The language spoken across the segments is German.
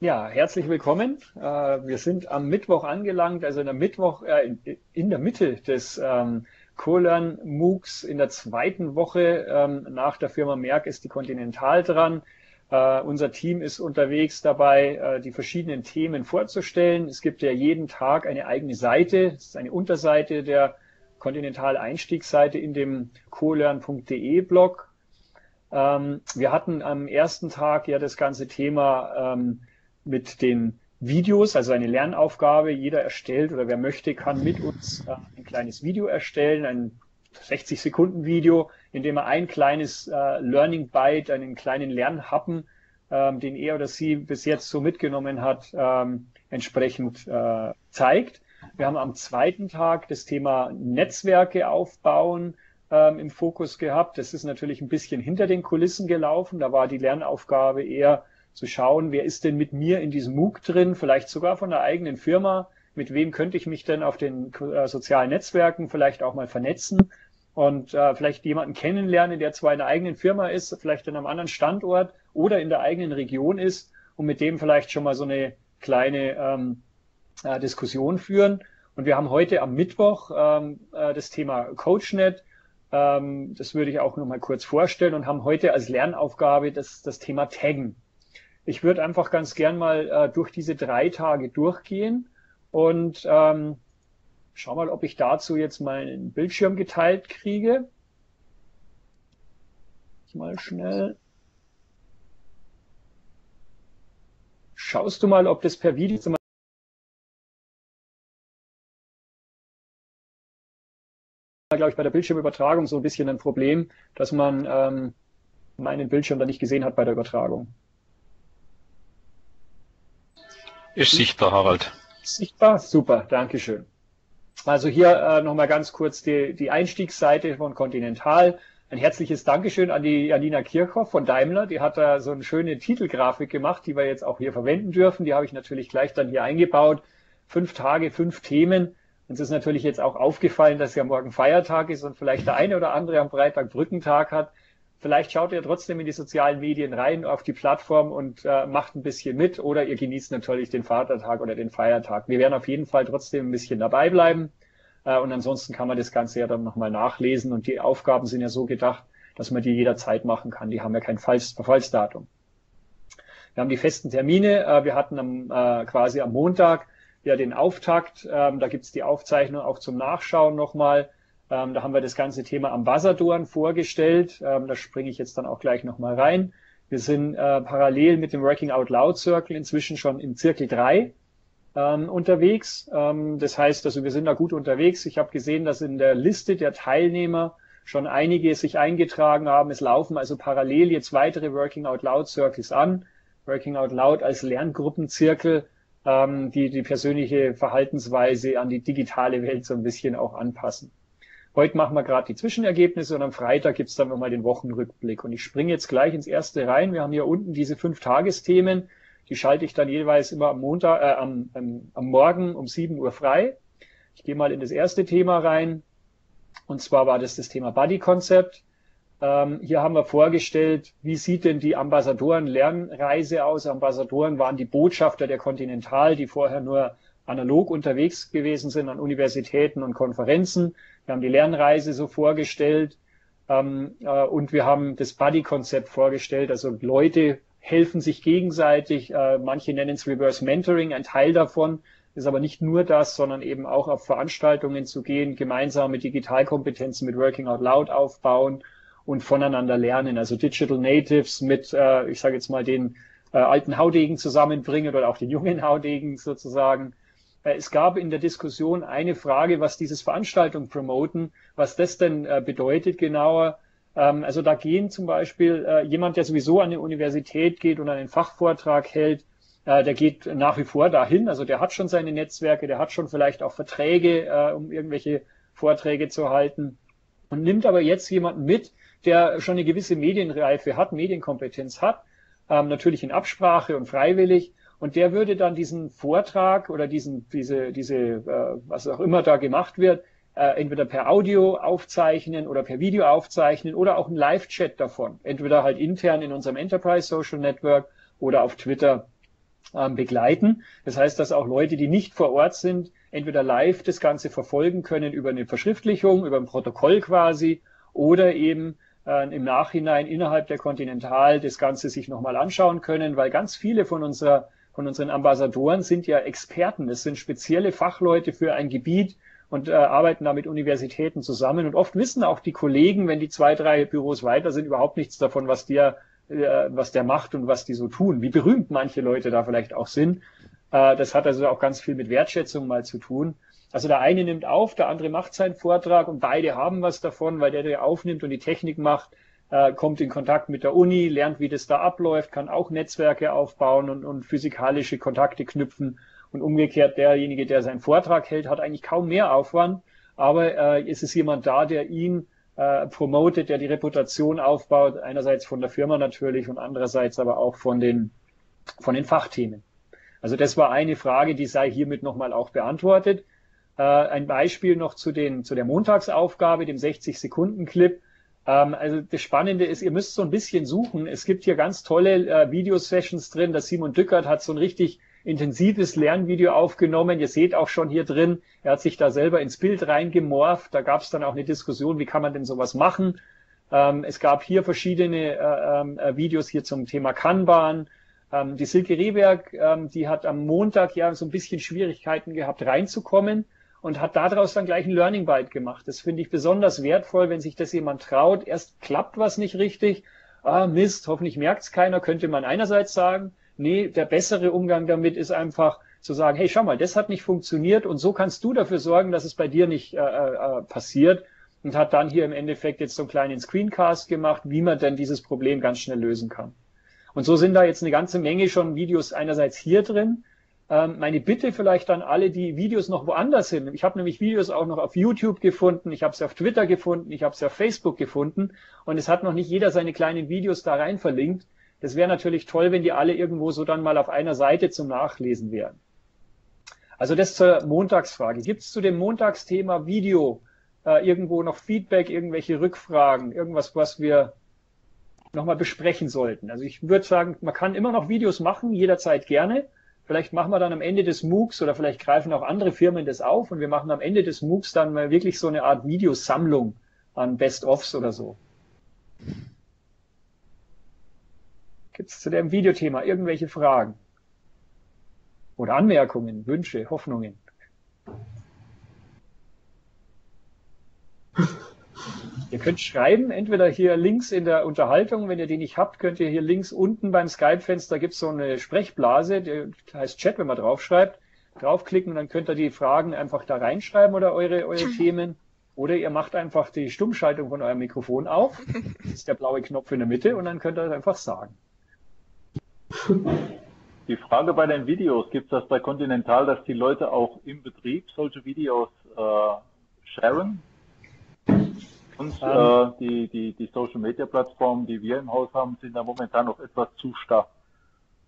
Ja, herzlich willkommen. Äh, wir sind am Mittwoch angelangt, also in der Mittwoch, äh, in der Mitte des ähm, CoLearn MOOCs in der zweiten Woche. Ähm, nach der Firma Merck ist die Continental dran. Uh, unser Team ist unterwegs dabei, uh, die verschiedenen Themen vorzustellen. Es gibt ja jeden Tag eine eigene Seite. Es ist eine Unterseite der Continental Einstiegsseite in dem colearn.de Blog. Ähm, wir hatten am ersten Tag ja das ganze Thema ähm, mit den Videos, also eine Lernaufgabe. Jeder erstellt oder wer möchte, kann mit uns uh, ein kleines Video erstellen, ein 60 Sekunden Video, in dem er ein kleines äh, Learning Byte, einen kleinen Lernhappen, ähm, den er oder sie bis jetzt so mitgenommen hat, ähm, entsprechend äh, zeigt. Wir haben am zweiten Tag das Thema Netzwerke aufbauen ähm, im Fokus gehabt. Das ist natürlich ein bisschen hinter den Kulissen gelaufen. Da war die Lernaufgabe eher zu schauen, wer ist denn mit mir in diesem MOOC drin, vielleicht sogar von der eigenen Firma. Mit wem könnte ich mich denn auf den äh, sozialen Netzwerken vielleicht auch mal vernetzen? und äh, vielleicht jemanden kennenlernen, der zwar in der eigenen Firma ist, vielleicht in einem anderen Standort oder in der eigenen Region ist und mit dem vielleicht schon mal so eine kleine ähm, äh, Diskussion führen. Und wir haben heute am Mittwoch ähm, äh, das Thema CoachNet. Ähm, das würde ich auch noch mal kurz vorstellen und haben heute als Lernaufgabe das, das Thema Taggen. Ich würde einfach ganz gern mal äh, durch diese drei Tage durchgehen und ähm, Schau mal, ob ich dazu jetzt meinen Bildschirm geteilt kriege. Mal schnell. Schaust du mal, ob das per Video zum glaube ich, bei der Bildschirmübertragung so ein bisschen ein Problem, dass man ähm, meinen Bildschirm da nicht gesehen hat bei der Übertragung. Ist sichtbar, Harald. Sichtbar? Super, Dankeschön. Also hier äh, nochmal ganz kurz die, die Einstiegsseite von Continental. Ein herzliches Dankeschön an die Janina Kirchhoff von Daimler. Die hat da so eine schöne Titelgrafik gemacht, die wir jetzt auch hier verwenden dürfen. Die habe ich natürlich gleich dann hier eingebaut. Fünf Tage, fünf Themen. Uns ist natürlich jetzt auch aufgefallen, dass ja morgen Feiertag ist und vielleicht der eine oder andere am Freitag Brückentag hat. Vielleicht schaut ihr trotzdem in die sozialen Medien rein, auf die Plattform und äh, macht ein bisschen mit oder ihr genießt natürlich den Vatertag oder den Feiertag. Wir werden auf jeden Fall trotzdem ein bisschen dabei bleiben. Äh, und ansonsten kann man das Ganze ja dann nochmal nachlesen und die Aufgaben sind ja so gedacht, dass man die jederzeit machen kann. Die haben ja kein Verfallsdatum. Wir haben die festen Termine. Äh, wir hatten am, äh, quasi am Montag ja den Auftakt. Ähm, da gibt's die Aufzeichnung auch zum Nachschauen nochmal. Ähm, da haben wir das ganze Thema Ambassadoren vorgestellt. Ähm, da springe ich jetzt dann auch gleich nochmal rein. Wir sind äh, parallel mit dem Working Out Loud Circle inzwischen schon im Zirkel 3 ähm, unterwegs. Ähm, das heißt, also wir sind da gut unterwegs. Ich habe gesehen, dass in der Liste der Teilnehmer schon einige sich eingetragen haben. Es laufen also parallel jetzt weitere Working Out Loud Circles an. Working Out Loud als Lerngruppenzirkel, ähm, die die persönliche Verhaltensweise an die digitale Welt so ein bisschen auch anpassen. Heute machen wir gerade die Zwischenergebnisse und am Freitag gibt's dann nochmal den Wochenrückblick. Und ich springe jetzt gleich ins erste rein. Wir haben hier unten diese fünf Tagesthemen. Die schalte ich dann jeweils immer am Montag, äh, am, am, am Morgen um 7 Uhr frei. Ich gehe mal in das erste Thema rein. Und zwar war das das Thema Buddy Concept. Ähm, hier haben wir vorgestellt, wie sieht denn die Ambassadoren-Lernreise aus? Ambassadoren waren die Botschafter der Continental, die vorher nur analog unterwegs gewesen sind an Universitäten und Konferenzen. Wir haben die Lernreise so vorgestellt ähm, äh, und wir haben das Buddy-Konzept vorgestellt, also Leute helfen sich gegenseitig. Äh, manche nennen es Reverse Mentoring, ein Teil davon ist aber nicht nur das, sondern eben auch auf Veranstaltungen zu gehen, gemeinsame Digitalkompetenzen mit Working Out Loud aufbauen und voneinander lernen. Also Digital Natives mit, äh, ich sage jetzt mal, den äh, alten Haudegen zusammenbringen oder auch den jungen Haudegen sozusagen es gab in der Diskussion eine Frage, was dieses Veranstaltung promoten, was das denn äh, bedeutet genauer. Ähm, also da gehen zum Beispiel äh, jemand, der sowieso an die Universität geht und einen Fachvortrag hält, der geht nach wie vor dahin. Also der hat schon seine Netzwerke, der hat schon vielleicht auch Verträge, um irgendwelche Vorträge zu halten und nimmt aber jetzt jemanden mit, der schon eine gewisse Medienreife hat, Medienkompetenz hat, ähm, natürlich in Absprache und freiwillig und der würde dann diesen Vortrag oder diesen, diese, diese, äh, was auch immer da gemacht wird, äh, entweder per Audio aufzeichnen oder per Video aufzeichnen oder auch einen Live-Chat davon. Entweder halt intern in unserem Enterprise Social Network oder auf Twitter ähm, begleiten. Das heißt, dass auch Leute, die nicht vor Ort sind, entweder live das Ganze verfolgen können über eine Verschriftlichung, über ein Protokoll quasi oder eben äh, im Nachhinein innerhalb der Continental das Ganze sich nochmal anschauen können, weil ganz viele von unserer von unseren Ambassadoren sind ja Experten. Es sind spezielle Fachleute für ein Gebiet und äh, arbeiten da mit Universitäten zusammen. Und oft wissen auch die Kollegen, wenn die zwei, drei Büros weiter sind, überhaupt nichts davon, was der, äh, was der macht und was die so tun. Wie berühmt manche Leute da vielleicht auch sind. Äh, das hat also auch ganz viel mit Wertschätzung mal zu tun. Also der eine nimmt auf, der andere macht seinen Vortrag und beide haben was davon, weil der, der aufnimmt und die Technik macht, äh, kommt in Kontakt mit der Uni, lernt, wie das da abläuft, kann auch Netzwerke aufbauen und, und physikalische Kontakte knüpfen. Und umgekehrt, derjenige, der seinen Vortrag hält, hat eigentlich kaum mehr Aufwand, aber äh, es ist jemand da, der ihn äh, promotet, der die Reputation aufbaut, einerseits von der Firma natürlich und andererseits aber auch von den, von den Fachthemen. Also das war eine Frage, die sei hiermit nochmal auch beantwortet. Äh, ein Beispiel noch zu, den, zu der Montagsaufgabe, dem 60-Sekunden-Clip. Ähm, also das Spannende ist, ihr müsst so ein bisschen suchen. Es gibt hier ganz tolle äh, Videosessions drin. Der Simon Dückert hat so ein richtig intensives Lernvideo aufgenommen. Ihr seht auch schon hier drin, er hat sich da selber ins Bild reingemorft. Da gab es dann auch eine Diskussion, wie kann man denn sowas machen. Ähm, es gab hier verschiedene äh, ähm, äh, Videos hier zum Thema Kanban. Ähm, die Silke Rehberg, ähm, die hat am Montag ja so ein bisschen Schwierigkeiten gehabt, reinzukommen und hat daraus dann gleich ein Learning Byte gemacht. Das finde ich besonders wertvoll, wenn sich das jemand traut. Erst klappt was nicht richtig. Ah, Mist, hoffentlich merkt es keiner, könnte man einerseits sagen. Nee, der bessere Umgang damit ist einfach zu sagen, hey, schau mal, das hat nicht funktioniert und so kannst du dafür sorgen, dass es bei dir nicht äh, äh, passiert. Und hat dann hier im Endeffekt jetzt so einen kleinen Screencast gemacht, wie man denn dieses Problem ganz schnell lösen kann. Und so sind da jetzt eine ganze Menge schon Videos einerseits hier drin, meine Bitte vielleicht an alle, die Videos noch woanders sind. Ich habe nämlich Videos auch noch auf YouTube gefunden, ich habe sie auf Twitter gefunden, ich habe sie auf Facebook gefunden und es hat noch nicht jeder seine kleinen Videos da rein verlinkt. Das wäre natürlich toll, wenn die alle irgendwo so dann mal auf einer Seite zum Nachlesen wären. Also das zur Montagsfrage. Gibt es zu dem Montagsthema Video äh, irgendwo noch Feedback, irgendwelche Rückfragen, irgendwas, was wir nochmal besprechen sollten? Also ich würde sagen, man kann immer noch Videos machen, jederzeit gerne. Vielleicht machen wir dann am Ende des MOOCs oder vielleicht greifen auch andere Firmen das auf und wir machen am Ende des MOOCs dann mal wirklich so eine Art Videosammlung an Best-ofs oder so. Gibt es zu dem Videothema irgendwelche Fragen? Oder Anmerkungen, Wünsche, Hoffnungen? Ihr könnt schreiben, entweder hier links in der Unterhaltung, wenn ihr die nicht habt, könnt ihr hier links unten beim Skype-Fenster gibt es so eine Sprechblase, die heißt Chat, wenn man draufschreibt, draufklicken, dann könnt ihr die Fragen einfach da reinschreiben oder eure, eure Themen. Oder ihr macht einfach die Stummschaltung von eurem Mikrofon auf. Das ist der blaue Knopf in der Mitte und dann könnt ihr das einfach sagen. Die Frage bei den Videos, gibt es das bei Continental, dass die Leute auch im Betrieb solche Videos äh, sharen? Und ähm, äh, die, die, die Social Media Plattformen, die wir im Haus haben, sind da momentan noch etwas zu starr.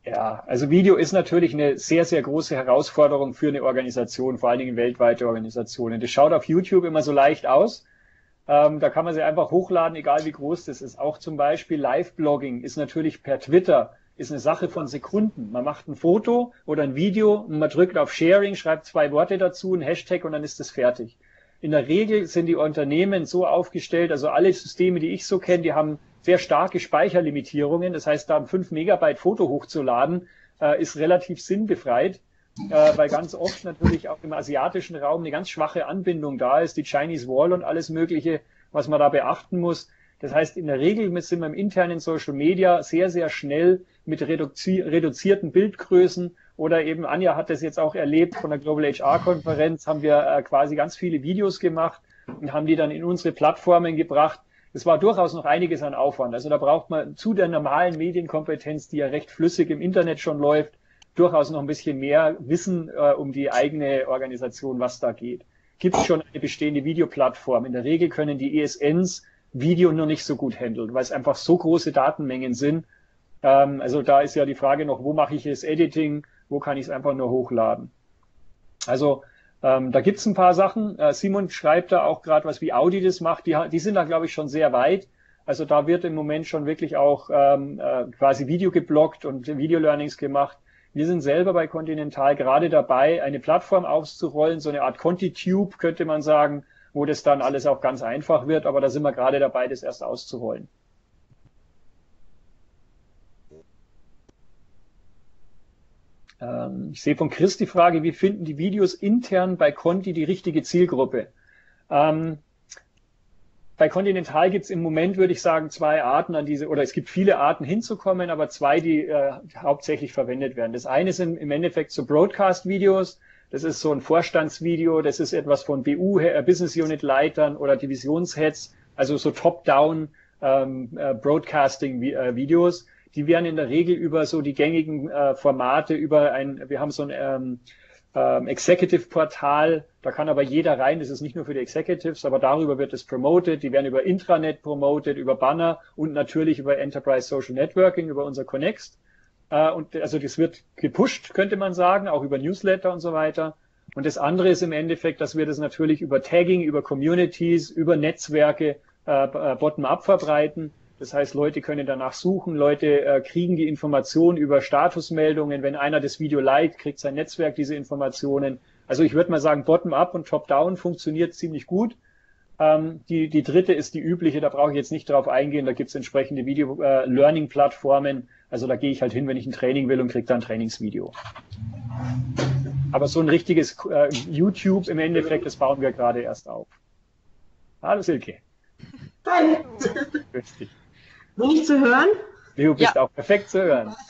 Ja, also Video ist natürlich eine sehr, sehr große Herausforderung für eine Organisation, vor allen Dingen weltweite Organisationen. Das schaut auf YouTube immer so leicht aus. Ähm, da kann man sie einfach hochladen, egal wie groß das ist. Auch zum Beispiel Live-Blogging ist natürlich per Twitter, ist eine Sache von Sekunden. Man macht ein Foto oder ein Video und man drückt auf Sharing, schreibt zwei Worte dazu, ein Hashtag und dann ist es fertig. In der Regel sind die Unternehmen so aufgestellt, also alle Systeme, die ich so kenne, die haben sehr starke Speicherlimitierungen. Das heißt, da ein 5 Megabyte Foto hochzuladen, äh, ist relativ sinnbefreit, äh, weil ganz oft natürlich auch im asiatischen Raum eine ganz schwache Anbindung da ist, die Chinese Wall und alles Mögliche, was man da beachten muss. Das heißt, in der Regel sind wir im internen Social Media sehr, sehr schnell mit reduzi reduzierten Bildgrößen oder eben Anja hat das jetzt auch erlebt von der Global HR Konferenz, haben wir äh, quasi ganz viele Videos gemacht und haben die dann in unsere Plattformen gebracht. Das war durchaus noch einiges an Aufwand. Also da braucht man zu der normalen Medienkompetenz, die ja recht flüssig im Internet schon läuft, durchaus noch ein bisschen mehr Wissen äh, um die eigene Organisation, was da geht. Gibt es schon eine bestehende Videoplattform? In der Regel können die ESNs Video nur nicht so gut handeln, weil es einfach so große Datenmengen sind. Ähm, also da ist ja die Frage noch, wo mache ich das Editing? Wo kann ich es einfach nur hochladen. Also ähm, da gibt's ein paar Sachen. Äh, Simon schreibt da auch gerade was, wie Audi das macht. Die, die sind da, glaube ich, schon sehr weit. Also da wird im Moment schon wirklich auch ähm, äh, quasi Video geblockt und Video-Learnings gemacht. Wir sind selber bei Continental gerade dabei, eine Plattform auszurollen, so eine Art ContiTube könnte man sagen, wo das dann alles auch ganz einfach wird, aber da sind wir gerade dabei, das erst auszurollen. Ähm, ich sehe von Chris die Frage, wie finden die Videos intern bei Conti die richtige Zielgruppe? Ähm, bei Continental gibt es im Moment, würde ich sagen, zwei Arten an diese, oder es gibt viele Arten hinzukommen, aber zwei, die äh, hauptsächlich verwendet werden. Das eine sind im Endeffekt so Broadcast-Videos. Das ist so ein Vorstandsvideo, das ist etwas von BU, äh, Business Unit Leitern oder Divisionsheads, also so Top-Down ähm, äh, Broadcasting-Videos. Die werden in der Regel über so die gängigen äh, Formate, über ein, wir haben so ein ähm, ähm, Executive-Portal. Da kann aber jeder rein. Das ist nicht nur für die Executives, aber darüber wird es promoted. Die werden über Intranet promoted, über Banner und natürlich über Enterprise Social Networking, über unser Connext. Äh, und also das wird gepusht, könnte man sagen, auch über Newsletter und so weiter. Und das andere ist im Endeffekt, dass wir das natürlich über Tagging, über Communities, über Netzwerke äh, äh bottom-up verbreiten. Das heißt, Leute können danach suchen, Leute äh, kriegen die Informationen über Statusmeldungen. Wenn einer das Video liked, kriegt sein Netzwerk diese Informationen. Also ich würde mal sagen, Bottom-up und Top-down funktioniert ziemlich gut. Ähm, die, die dritte ist die übliche, da brauche ich jetzt nicht drauf eingehen. Da gibt es entsprechende Video-Learning-Plattformen. Äh, also da gehe ich halt hin, wenn ich ein Training will und kriege dann ein Trainingsvideo. Aber so ein richtiges äh, YouTube im Endeffekt, das bauen wir gerade erst auf. Hallo Silke. Hi. Grüß dich. Bin ich zu hören? Du bist ja. auch perfekt zu hören.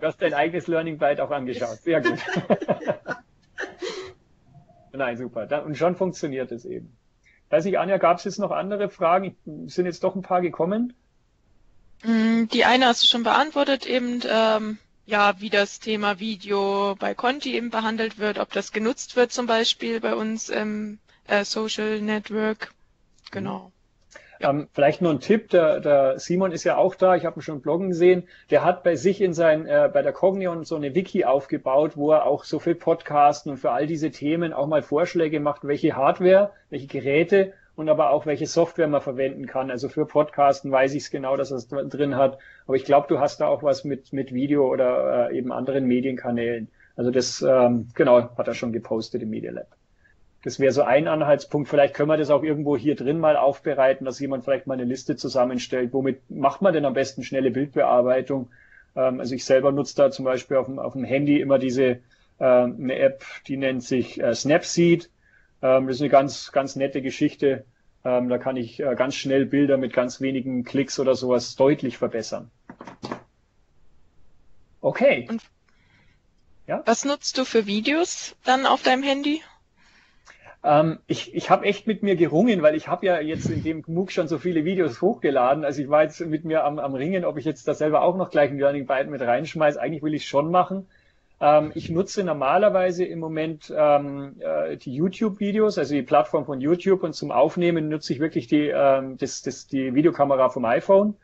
Du hast dein eigenes Learning Byte auch angeschaut. Sehr gut. Nein, super. Und schon funktioniert es eben. Weiß ich, Anja, gab es jetzt noch andere Fragen? Sind jetzt doch ein paar gekommen? Mm, die eine hast du schon beantwortet, eben ähm, ja, wie das Thema Video bei Conti eben behandelt wird, ob das genutzt wird zum Beispiel bei uns im äh, Social Network. Genau. Ähm, vielleicht nur ein Tipp, der, der Simon ist ja auch da, ich habe ihn schon bloggen gesehen, der hat bei sich in sein, äh, bei der Cognion so eine Wiki aufgebaut, wo er auch so für Podcasten und für all diese Themen auch mal Vorschläge macht, welche Hardware, welche Geräte und aber auch welche Software man verwenden kann. Also für Podcasten weiß ich es genau, dass er es drin hat. Aber ich glaube, du hast da auch was mit, mit Video oder äh, eben anderen Medienkanälen. Also das, ähm, genau, hat er schon gepostet im Media Lab. Das wäre so ein Anhaltspunkt. Vielleicht können wir das auch irgendwo hier drin mal aufbereiten, dass jemand vielleicht mal eine Liste zusammenstellt. Womit macht man denn am besten schnelle Bildbearbeitung? Ähm, also ich selber nutze da zum Beispiel auf dem, auf dem Handy immer diese äh, eine App, die nennt sich äh, Snapseed. Ähm, das ist eine ganz, ganz nette Geschichte. Ähm, da kann ich äh, ganz schnell Bilder mit ganz wenigen Klicks oder sowas deutlich verbessern. Okay. Und ja? Was nutzt du für Videos dann auf deinem Handy? Ähm, ich ich habe echt mit mir gerungen, weil ich habe ja jetzt in dem MOOC schon so viele Videos hochgeladen. Also ich war jetzt mit mir am, am Ringen, ob ich jetzt da selber auch noch gleich ein Learning Byte mit reinschmeiße. Eigentlich will ich schon machen. Ähm, ich nutze normalerweise im Moment ähm, äh, die YouTube-Videos, also die Plattform von YouTube und zum Aufnehmen nutze ich wirklich die, ähm, das, das, die Videokamera vom iPhone.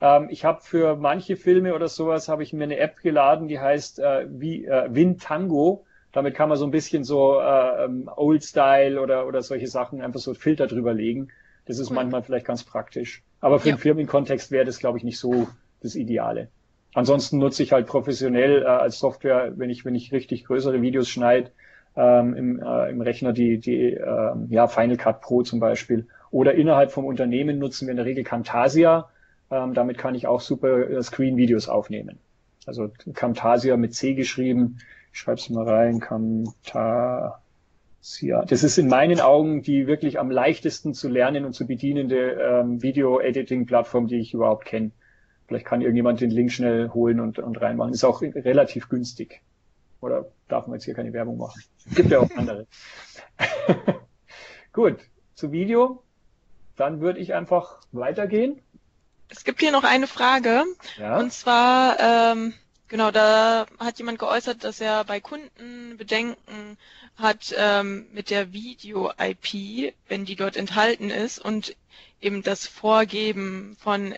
Ähm, ich habe für manche Filme oder sowas habe ich mir eine App geladen, die heißt äh, wie, äh, Wintango. Damit kann man so ein bisschen so äh, ähm, Old Style oder, oder solche Sachen einfach so Filter drüber legen. Das ist cool. manchmal vielleicht ganz praktisch. Aber für ja. den Firmenkontext wäre das, glaube ich, nicht so das Ideale. Ansonsten nutze ich halt professionell äh, als Software, wenn ich, wenn ich richtig größere Videos schneide, ähm, im, äh, im Rechner die, die äh, ja, Final Cut Pro zum Beispiel. Oder innerhalb vom Unternehmen nutzen wir in der Regel Camtasia. Ähm, damit kann ich auch super äh, Screen-Videos aufnehmen. Also Camtasia mit C geschrieben ich schreibe es mal rein, Camtasia. Das ist in meinen Augen die wirklich am leichtesten zu lernen und zu bedienende ähm, Video-Editing-Plattform, die ich überhaupt kenne. Vielleicht kann irgendjemand den Link schnell holen und, und reinmachen. Ist auch relativ günstig. Oder darf man jetzt hier keine Werbung machen? Gibt ja auch andere. Gut, zu Video. Dann würde ich einfach weitergehen. Es gibt hier noch eine Frage. Ja? Und zwar, ähm, Genau, da hat jemand geäußert, dass er bei Kunden Bedenken hat ähm, mit der Video-IP, wenn die dort enthalten ist und eben das Vorgeben von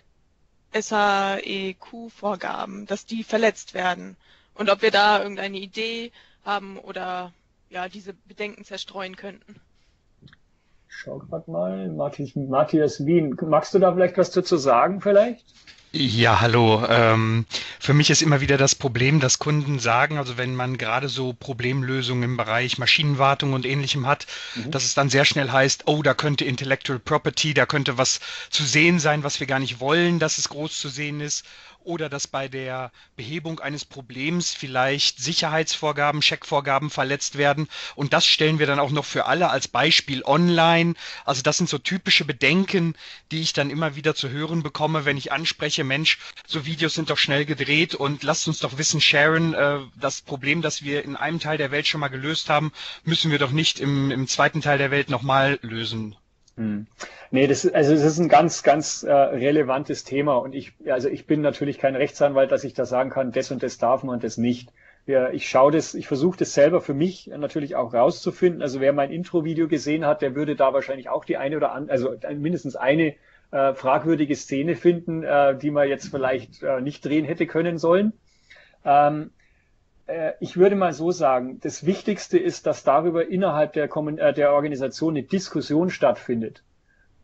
SAEQ-Vorgaben, dass die verletzt werden. Und ob wir da irgendeine Idee haben oder ja diese Bedenken zerstreuen könnten. schau grad mal, Matthias, Matthias Wien. Magst du da vielleicht was dazu sagen vielleicht? Ja, hallo. Ähm, für mich ist immer wieder das Problem, dass Kunden sagen, also wenn man gerade so Problemlösungen im Bereich Maschinenwartung und ähnlichem hat, mhm. dass es dann sehr schnell heißt, oh, da könnte Intellectual Property, da könnte was zu sehen sein, was wir gar nicht wollen, dass es groß zu sehen ist oder dass bei der Behebung eines Problems vielleicht Sicherheitsvorgaben, Checkvorgaben verletzt werden. Und das stellen wir dann auch noch für alle als Beispiel online. Also das sind so typische Bedenken, die ich dann immer wieder zu hören bekomme, wenn ich anspreche, Mensch, so Videos sind doch schnell gedreht und lasst uns doch wissen, Sharon, äh, das Problem, das wir in einem Teil der Welt schon mal gelöst haben, müssen wir doch nicht im, im zweiten Teil der Welt nochmal lösen. Hm. Nee, das, also das ist ein ganz, ganz äh, relevantes Thema und ich, also ich bin natürlich kein Rechtsanwalt, dass ich da sagen kann, das und das darf man und das nicht. Ja, ich schaue das, ich versuche das selber für mich natürlich auch rauszufinden. Also wer mein Intro-Video gesehen hat, der würde da wahrscheinlich auch die eine oder andere, also mindestens eine äh, fragwürdige Szene finden, äh, die man jetzt vielleicht äh, nicht drehen hätte können sollen. Ähm, äh, ich würde mal so sagen, das Wichtigste ist, dass darüber innerhalb der, äh, der Organisation eine Diskussion stattfindet.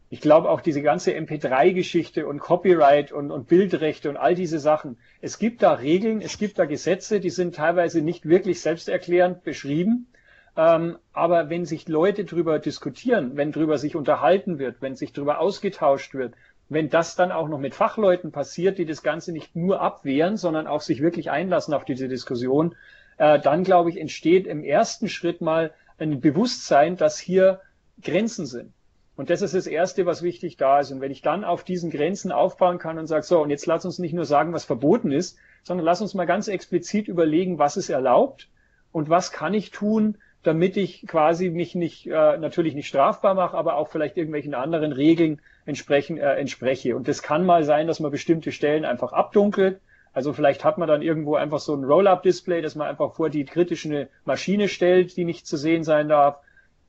Ich glaube auch diese ganze MP3-Geschichte und Copyright und, und Bildrechte und all diese Sachen. Es gibt da Regeln, es gibt da Gesetze, die sind teilweise nicht wirklich selbsterklärend beschrieben. Ähm, aber wenn sich Leute drüber diskutieren, wenn drüber sich unterhalten wird, wenn sich drüber ausgetauscht wird, wenn das dann auch noch mit Fachleuten passiert, die das Ganze nicht nur abwehren, sondern auch sich wirklich einlassen auf diese Diskussion, äh, dann glaube ich, entsteht im ersten Schritt mal ein Bewusstsein, dass hier Grenzen sind. Und das ist das Erste, was wichtig da ist. Und wenn ich dann auf diesen Grenzen aufbauen kann und sage, so, und jetzt lass uns nicht nur sagen, was verboten ist, sondern lass uns mal ganz explizit überlegen, was ist erlaubt und was kann ich tun, damit ich quasi mich nicht, äh, natürlich nicht strafbar mache, aber auch vielleicht irgendwelchen anderen Regeln entsprechen, äh, entspreche. Und das kann mal sein, dass man bestimmte Stellen einfach abdunkelt. Also vielleicht hat man dann irgendwo einfach so ein Roll-up-Display, dass man einfach vor die kritische Maschine stellt, die nicht zu sehen sein darf.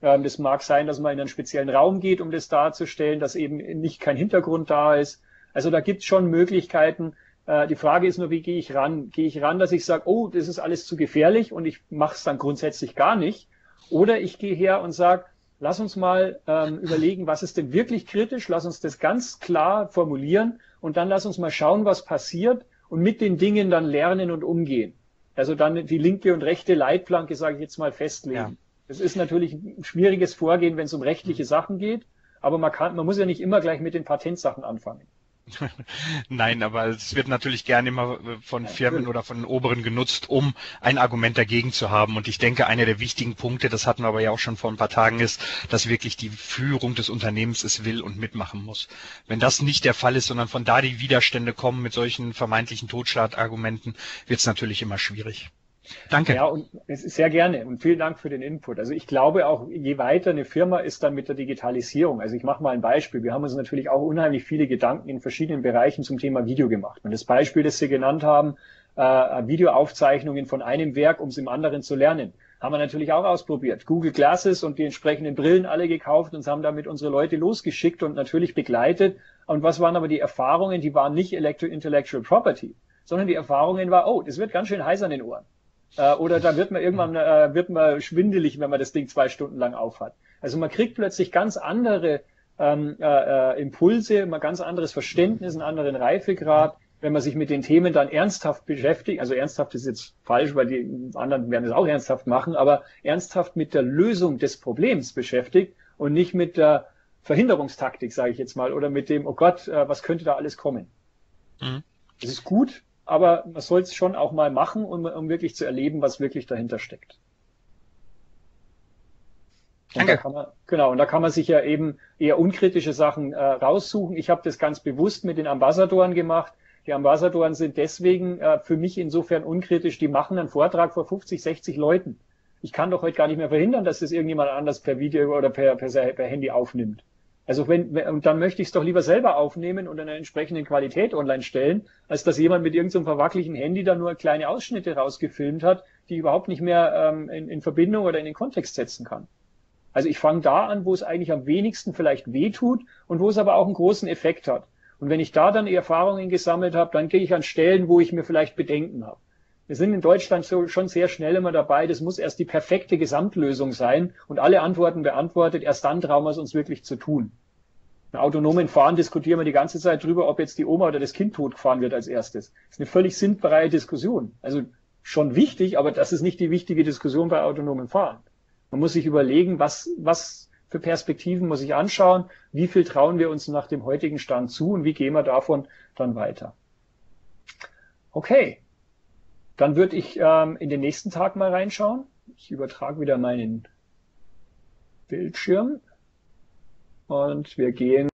Ähm, das mag sein, dass man in einen speziellen Raum geht, um das darzustellen, dass eben nicht kein Hintergrund da ist. Also da gibt es schon Möglichkeiten. Äh, die Frage ist nur, wie gehe ich ran? Gehe ich ran, dass ich sage, oh, das ist alles zu gefährlich und ich mache es dann grundsätzlich gar nicht? Oder ich gehe her und sage, lass uns mal ähm, überlegen, was ist denn wirklich kritisch, lass uns das ganz klar formulieren und dann lass uns mal schauen, was passiert und mit den Dingen dann lernen und umgehen. Also dann die linke und rechte Leitplanke, sage ich jetzt mal, festlegen. Ja. Das ist natürlich ein schwieriges Vorgehen, wenn es um rechtliche Sachen geht, aber man kann, man muss ja nicht immer gleich mit den Patentsachen anfangen. Nein, aber es wird natürlich gerne immer äh, von Firmen oder von Oberen genutzt, um ein Argument dagegen zu haben. Und ich denke, einer der wichtigen Punkte, das hatten wir aber ja auch schon vor ein paar Tagen, ist, dass wirklich die Führung des Unternehmens es will und mitmachen muss. Wenn das nicht der Fall ist, sondern von da die Widerstände kommen mit solchen vermeintlichen Totschlagargumenten, wird es natürlich immer schwierig. Danke. Ja, und sehr gerne und vielen Dank für den Input. Also ich glaube auch, je weiter eine Firma ist dann mit der Digitalisierung. Also ich mache mal ein Beispiel. Wir haben uns natürlich auch unheimlich viele Gedanken in verschiedenen Bereichen zum Thema Video gemacht. Und das Beispiel, das Sie genannt haben, äh, Videoaufzeichnungen von einem Werk, um es im anderen zu lernen, haben wir natürlich auch ausprobiert. Google Glasses und die entsprechenden Brillen alle gekauft und haben damit unsere Leute losgeschickt und natürlich begleitet. Und was waren aber die Erfahrungen? Die waren nicht Intellectual Property, sondern die Erfahrungen war, oh, das wird ganz schön heiß an den Ohren. Äh, oder da wird man irgendwann äh, wird man schwindelig, wenn man das Ding zwei Stunden lang aufhat. Also man kriegt plötzlich ganz andere ähm, äh, äh, Impulse, ein ganz anderes Verständnis, einen anderen Reifegrad, wenn man sich mit den Themen dann ernsthaft beschäftigt. Also ernsthaft ist jetzt falsch, weil die anderen werden es auch ernsthaft machen, aber ernsthaft mit der Lösung des Problems beschäftigt und nicht mit der Verhinderungstaktik, sage ich jetzt mal, oder mit dem, oh Gott, äh, was könnte da alles kommen. Mhm. Das ist gut, aber man soll es schon auch mal machen, um, um wirklich zu erleben, was wirklich dahinter steckt. Und da kann man, genau, und da kann man sich ja eben eher unkritische Sachen äh, raussuchen. Ich habe das ganz bewusst mit den Ambassadoren gemacht. Die Ambassadoren sind deswegen äh, für mich insofern unkritisch, die machen einen Vortrag vor 50, 60 Leuten. Ich kann doch heute gar nicht mehr verhindern, dass das irgendjemand anders per Video oder per, per, per Handy aufnimmt. Also wenn, und dann möchte ich es doch lieber selber aufnehmen und in einer entsprechenden Qualität online stellen, als dass jemand mit irgendeinem so verwacklichen Handy da nur kleine Ausschnitte rausgefilmt hat, die überhaupt nicht mehr ähm, in, in Verbindung oder in den Kontext setzen kann. Also ich fange da an, wo es eigentlich am wenigsten vielleicht weh tut und wo es aber auch einen großen Effekt hat. Und wenn ich da dann Erfahrungen gesammelt habe, dann gehe ich an Stellen, wo ich mir vielleicht Bedenken habe. Wir sind in Deutschland so, schon sehr schnell immer dabei, das muss erst die perfekte Gesamtlösung sein und alle Antworten beantwortet, erst dann trauen wir es uns wirklich zu tun. Im autonomen Fahren diskutieren wir die ganze Zeit drüber, ob jetzt die Oma oder das Kind totgefahren wird als erstes. Das ist eine völlig sinnfreie Diskussion. Also schon wichtig, aber das ist nicht die wichtige Diskussion bei autonomen Fahren. Man muss sich überlegen, was, was für Perspektiven muss ich anschauen, wie viel trauen wir uns nach dem heutigen Stand zu und wie gehen wir davon dann weiter. Okay, dann würde ich ähm, in den nächsten Tag mal reinschauen. Ich übertrage wieder meinen Bildschirm und wir gehen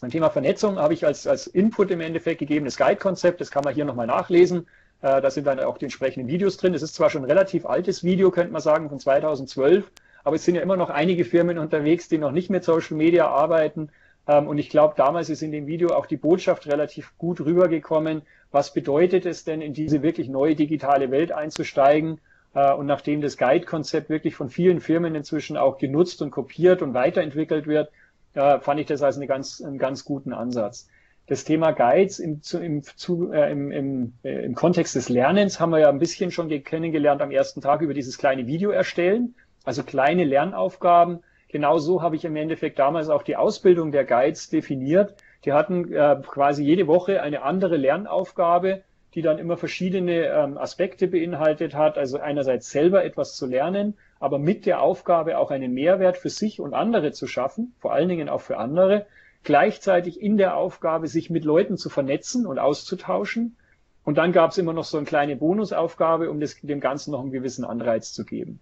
Mein Thema Vernetzung habe ich als, als Input im Endeffekt gegeben, das Guide-Konzept, das kann man hier nochmal nachlesen. Äh, da sind dann auch die entsprechenden Videos drin. Es ist zwar schon ein relativ altes Video, könnte man sagen, von 2012, aber es sind ja immer noch einige Firmen unterwegs, die noch nicht mit Social Media arbeiten. Ähm, und ich glaube, damals ist in dem Video auch die Botschaft relativ gut rübergekommen. Was bedeutet es denn, in diese wirklich neue digitale Welt einzusteigen? Äh, und nachdem das Guide-Konzept wirklich von vielen Firmen inzwischen auch genutzt und kopiert und weiterentwickelt wird, da fand ich das als eine ganz, einen ganz guten Ansatz. Das Thema Guides im, im, äh, im, im, äh, im Kontext des Lernens haben wir ja ein bisschen schon kennengelernt am ersten Tag über dieses kleine Video erstellen, also kleine Lernaufgaben. Genau so habe ich im Endeffekt damals auch die Ausbildung der Guides definiert. Die hatten äh, quasi jede Woche eine andere Lernaufgabe, die dann immer verschiedene ähm, Aspekte beinhaltet hat. Also einerseits selber etwas zu lernen, aber mit der Aufgabe auch einen Mehrwert für sich und andere zu schaffen, vor allen Dingen auch für andere, gleichzeitig in der Aufgabe, sich mit Leuten zu vernetzen und auszutauschen. Und dann gab es immer noch so eine kleine Bonusaufgabe, um das, dem Ganzen noch einen gewissen Anreiz zu geben.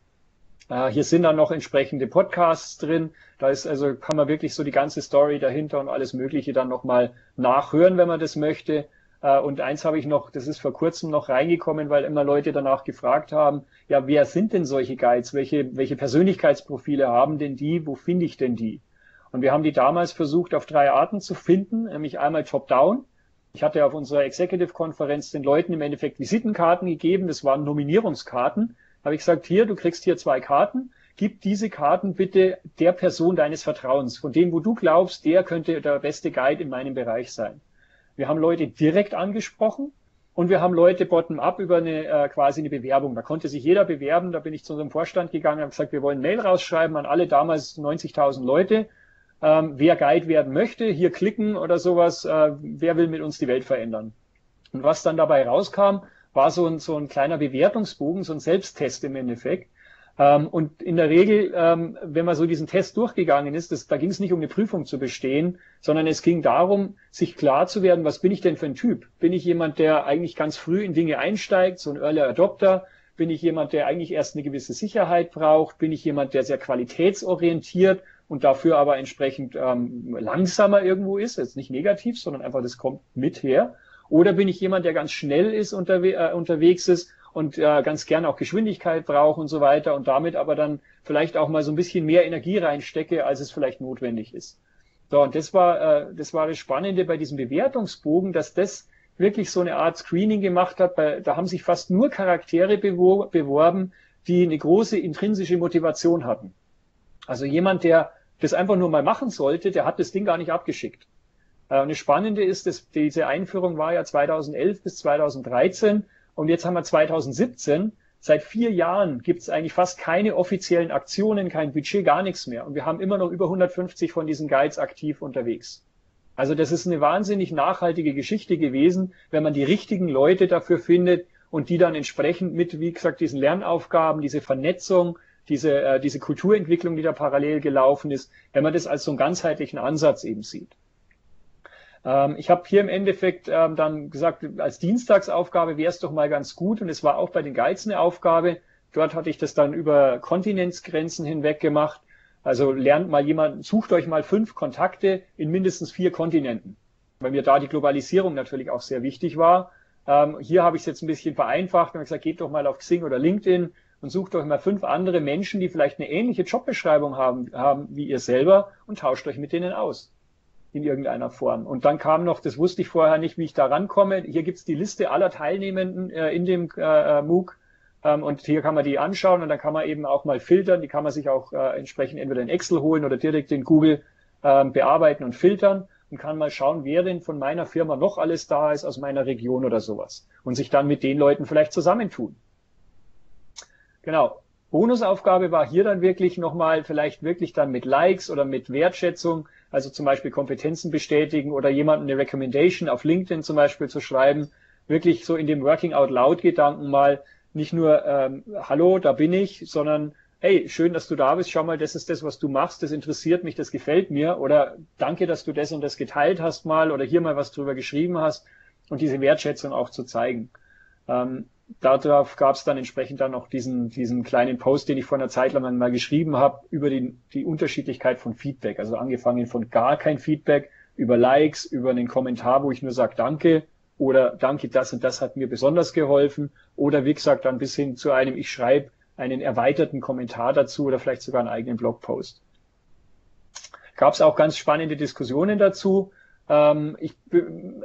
Äh, hier sind dann noch entsprechende Podcasts drin. Da ist also, kann man wirklich so die ganze Story dahinter und alles Mögliche dann nochmal nachhören, wenn man das möchte. Äh, und eins habe ich noch, das ist vor kurzem noch reingekommen, weil immer Leute danach gefragt haben, ja, wer sind denn solche Guides? Welche, welche Persönlichkeitsprofile haben denn die? Wo finde ich denn die? Und wir haben die damals versucht, auf drei Arten zu finden, nämlich einmal top-down. Ich hatte auf unserer Executive-Konferenz den Leuten im Endeffekt Visitenkarten gegeben, das waren Nominierungskarten. Habe ich gesagt, hier, du kriegst hier zwei Karten, gib diese Karten bitte der Person deines Vertrauens, von dem, wo du glaubst, der könnte der beste Guide in meinem Bereich sein. Wir haben Leute direkt angesprochen und wir haben Leute bottom-up über eine äh, quasi eine Bewerbung. Da konnte sich jeder bewerben. Da bin ich zu unserem Vorstand gegangen und habe gesagt, wir wollen Mail rausschreiben an alle damals 90.000 Leute. Ähm, wer Guide werden möchte, hier klicken oder sowas. Äh, wer will mit uns die Welt verändern? Und was dann dabei rauskam, war so ein, so ein kleiner Bewertungsbogen, so ein Selbsttest im Endeffekt. Ähm, und in der Regel, ähm, wenn man so diesen Test durchgegangen ist, das, da ging es nicht um eine Prüfung zu bestehen, sondern es ging darum, sich klar zu werden, was bin ich denn für ein Typ? Bin ich jemand, der eigentlich ganz früh in Dinge einsteigt, so ein Early Adopter? Bin ich jemand, der eigentlich erst eine gewisse Sicherheit braucht? Bin ich jemand, der sehr qualitätsorientiert und dafür aber entsprechend ähm, langsamer irgendwo ist? Jetzt nicht negativ, sondern einfach, das kommt mit her. Oder bin ich jemand, der ganz schnell ist, unterwe äh, unterwegs ist und äh, ganz gern auch Geschwindigkeit brauche und so weiter und damit aber dann vielleicht auch mal so ein bisschen mehr Energie reinstecke, als es vielleicht notwendig ist. So, und das war, äh, das war das Spannende bei diesem Bewertungsbogen, dass das wirklich so eine Art Screening gemacht hat. Bei, da haben sich fast nur Charaktere bewor beworben, die eine große intrinsische Motivation hatten. Also jemand, der das einfach nur mal machen sollte, der hat das Ding gar nicht abgeschickt. Äh, und das Spannende ist, dass diese Einführung war ja 2011 bis 2013 und jetzt haben wir 2017. Seit vier Jahren gibt es eigentlich fast keine offiziellen Aktionen, kein Budget, gar nichts mehr. Und wir haben immer noch über 150 von diesen Guides aktiv unterwegs. Also das ist eine wahnsinnig nachhaltige Geschichte gewesen, wenn man die richtigen Leute dafür findet und die dann entsprechend mit, wie gesagt, diesen Lernaufgaben, diese Vernetzung, diese, äh, diese Kulturentwicklung, die da parallel gelaufen ist, wenn man das als so einen ganzheitlichen Ansatz eben sieht. Ähm, ich habe hier im Endeffekt ähm, dann gesagt, als Dienstagsaufgabe wäre es doch mal ganz gut und es war auch bei den Guides eine Aufgabe. Dort hatte ich das dann über Kontinentsgrenzen hinweg gemacht. Also lernt mal jemanden, sucht euch mal fünf Kontakte in mindestens vier Kontinenten, weil mir da die Globalisierung natürlich auch sehr wichtig war. Ähm, hier habe ich es jetzt ein bisschen vereinfacht und gesagt, geht doch mal auf Xing oder LinkedIn und sucht euch mal fünf andere Menschen, die vielleicht eine ähnliche Jobbeschreibung haben, haben wie ihr selber und tauscht euch mit denen aus in irgendeiner Form. Und dann kam noch, das wusste ich vorher nicht, wie ich da rankomme. Hier gibt's die Liste aller Teilnehmenden äh, in dem äh, äh MOOC. Ähm, und hier kann man die anschauen und dann kann man eben auch mal filtern. Die kann man sich auch äh, entsprechend entweder in Excel holen oder direkt in Google äh, bearbeiten und filtern und kann mal schauen, wer denn von meiner Firma noch alles da ist aus meiner Region oder sowas. Und sich dann mit den Leuten vielleicht zusammentun. Genau. Bonusaufgabe war hier dann wirklich nochmal vielleicht wirklich dann mit Likes oder mit Wertschätzung, also zum Beispiel Kompetenzen bestätigen oder jemandem eine Recommendation auf LinkedIn zum Beispiel zu schreiben, wirklich so in dem Working Out Loud Gedanken mal nicht nur ähm, Hallo, da bin ich, sondern hey, schön, dass du da bist, schau mal, das ist das, was du machst, das interessiert mich, das gefällt mir. Oder danke, dass du das und das geteilt hast mal. Oder hier mal was drüber geschrieben hast. Und diese Wertschätzung auch zu zeigen. Ähm, darauf gab es dann entsprechend dann noch diesen, diesen kleinen Post, den ich vor einer Zeit lang mal geschrieben habe, über die, die Unterschiedlichkeit von Feedback. Also angefangen von gar kein Feedback, über Likes, über einen Kommentar, wo ich nur sage Danke oder Danke, das und das hat mir besonders geholfen oder wie gesagt dann bis hin zu einem, ich schreibe einen erweiterten Kommentar dazu oder vielleicht sogar einen eigenen Blogpost. Gab es auch ganz spannende Diskussionen dazu. Ähm, ich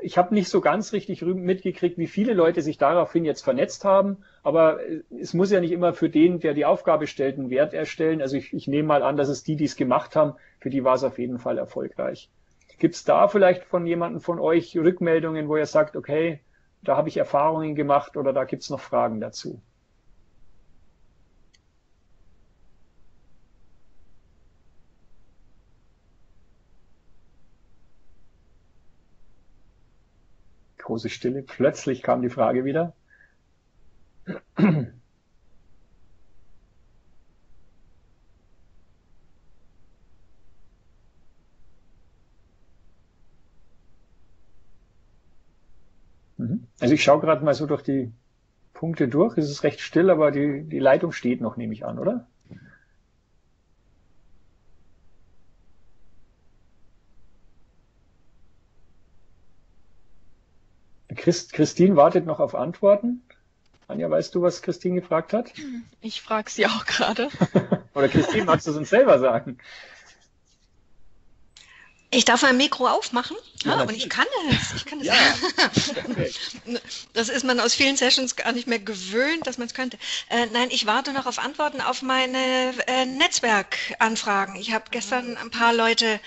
ich habe nicht so ganz richtig mitgekriegt, wie viele Leute sich daraufhin jetzt vernetzt haben, aber es muss ja nicht immer für den, der die Aufgabe stellt, einen Wert erstellen. Also ich, ich nehme mal an, dass es die, die es gemacht haben, für die war es auf jeden Fall erfolgreich. Gibt es da vielleicht von jemandem von euch Rückmeldungen, wo ihr sagt, okay, da habe ich Erfahrungen gemacht oder da gibt es noch Fragen dazu? Große Stille. Plötzlich kam die Frage wieder. Mhm. Also ich schaue gerade mal so durch die Punkte durch. Es ist recht still, aber die, die Leitung steht noch, nehme ich an, oder? Christ, Christine wartet noch auf Antworten. Anja, weißt du, was Christine gefragt hat? Ich frage sie auch gerade. Oder Christine, magst du es uns selber sagen? Ich darf mein Mikro aufmachen ja, ah, und ich kann es. Ich kann es. Ja. das ist man aus vielen Sessions gar nicht mehr gewöhnt, dass man es könnte. Äh, nein, ich warte noch auf Antworten auf meine äh, Netzwerkanfragen. Ich habe gestern ein paar Leute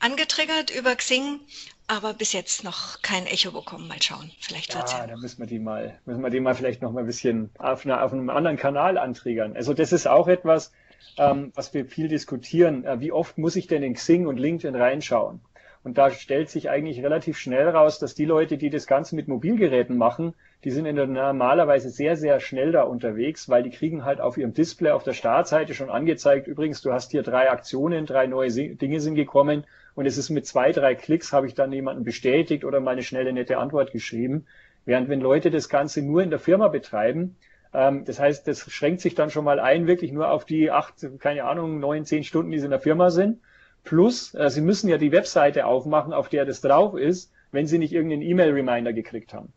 angetriggert über Xing aber bis jetzt noch kein Echo bekommen. Mal schauen, vielleicht wird's ja. Ja, dann müssen wir die mal, müssen wir die mal vielleicht noch mal ein bisschen auf, einer, auf einem anderen Kanal anträgern. Also das ist auch etwas, ähm, was wir viel diskutieren. Äh, wie oft muss ich denn in Xing und LinkedIn reinschauen? Und da stellt sich eigentlich relativ schnell raus, dass die Leute, die das Ganze mit Mobilgeräten machen, die sind in der normalerweise sehr, sehr schnell da unterwegs, weil die kriegen halt auf ihrem Display auf der Startseite schon angezeigt, übrigens, du hast hier drei Aktionen, drei neue Dinge sind gekommen und es ist mit zwei, drei Klicks habe ich dann jemanden bestätigt oder mal eine schnelle, nette Antwort geschrieben. Während wenn Leute das Ganze nur in der Firma betreiben, ähm, das heißt, das schränkt sich dann schon mal ein, wirklich nur auf die acht, keine Ahnung, neun, zehn Stunden, die sie in der Firma sind. Plus, äh, sie müssen ja die Webseite aufmachen, auf der das drauf ist, wenn sie nicht irgendeinen E-Mail-Reminder gekriegt haben.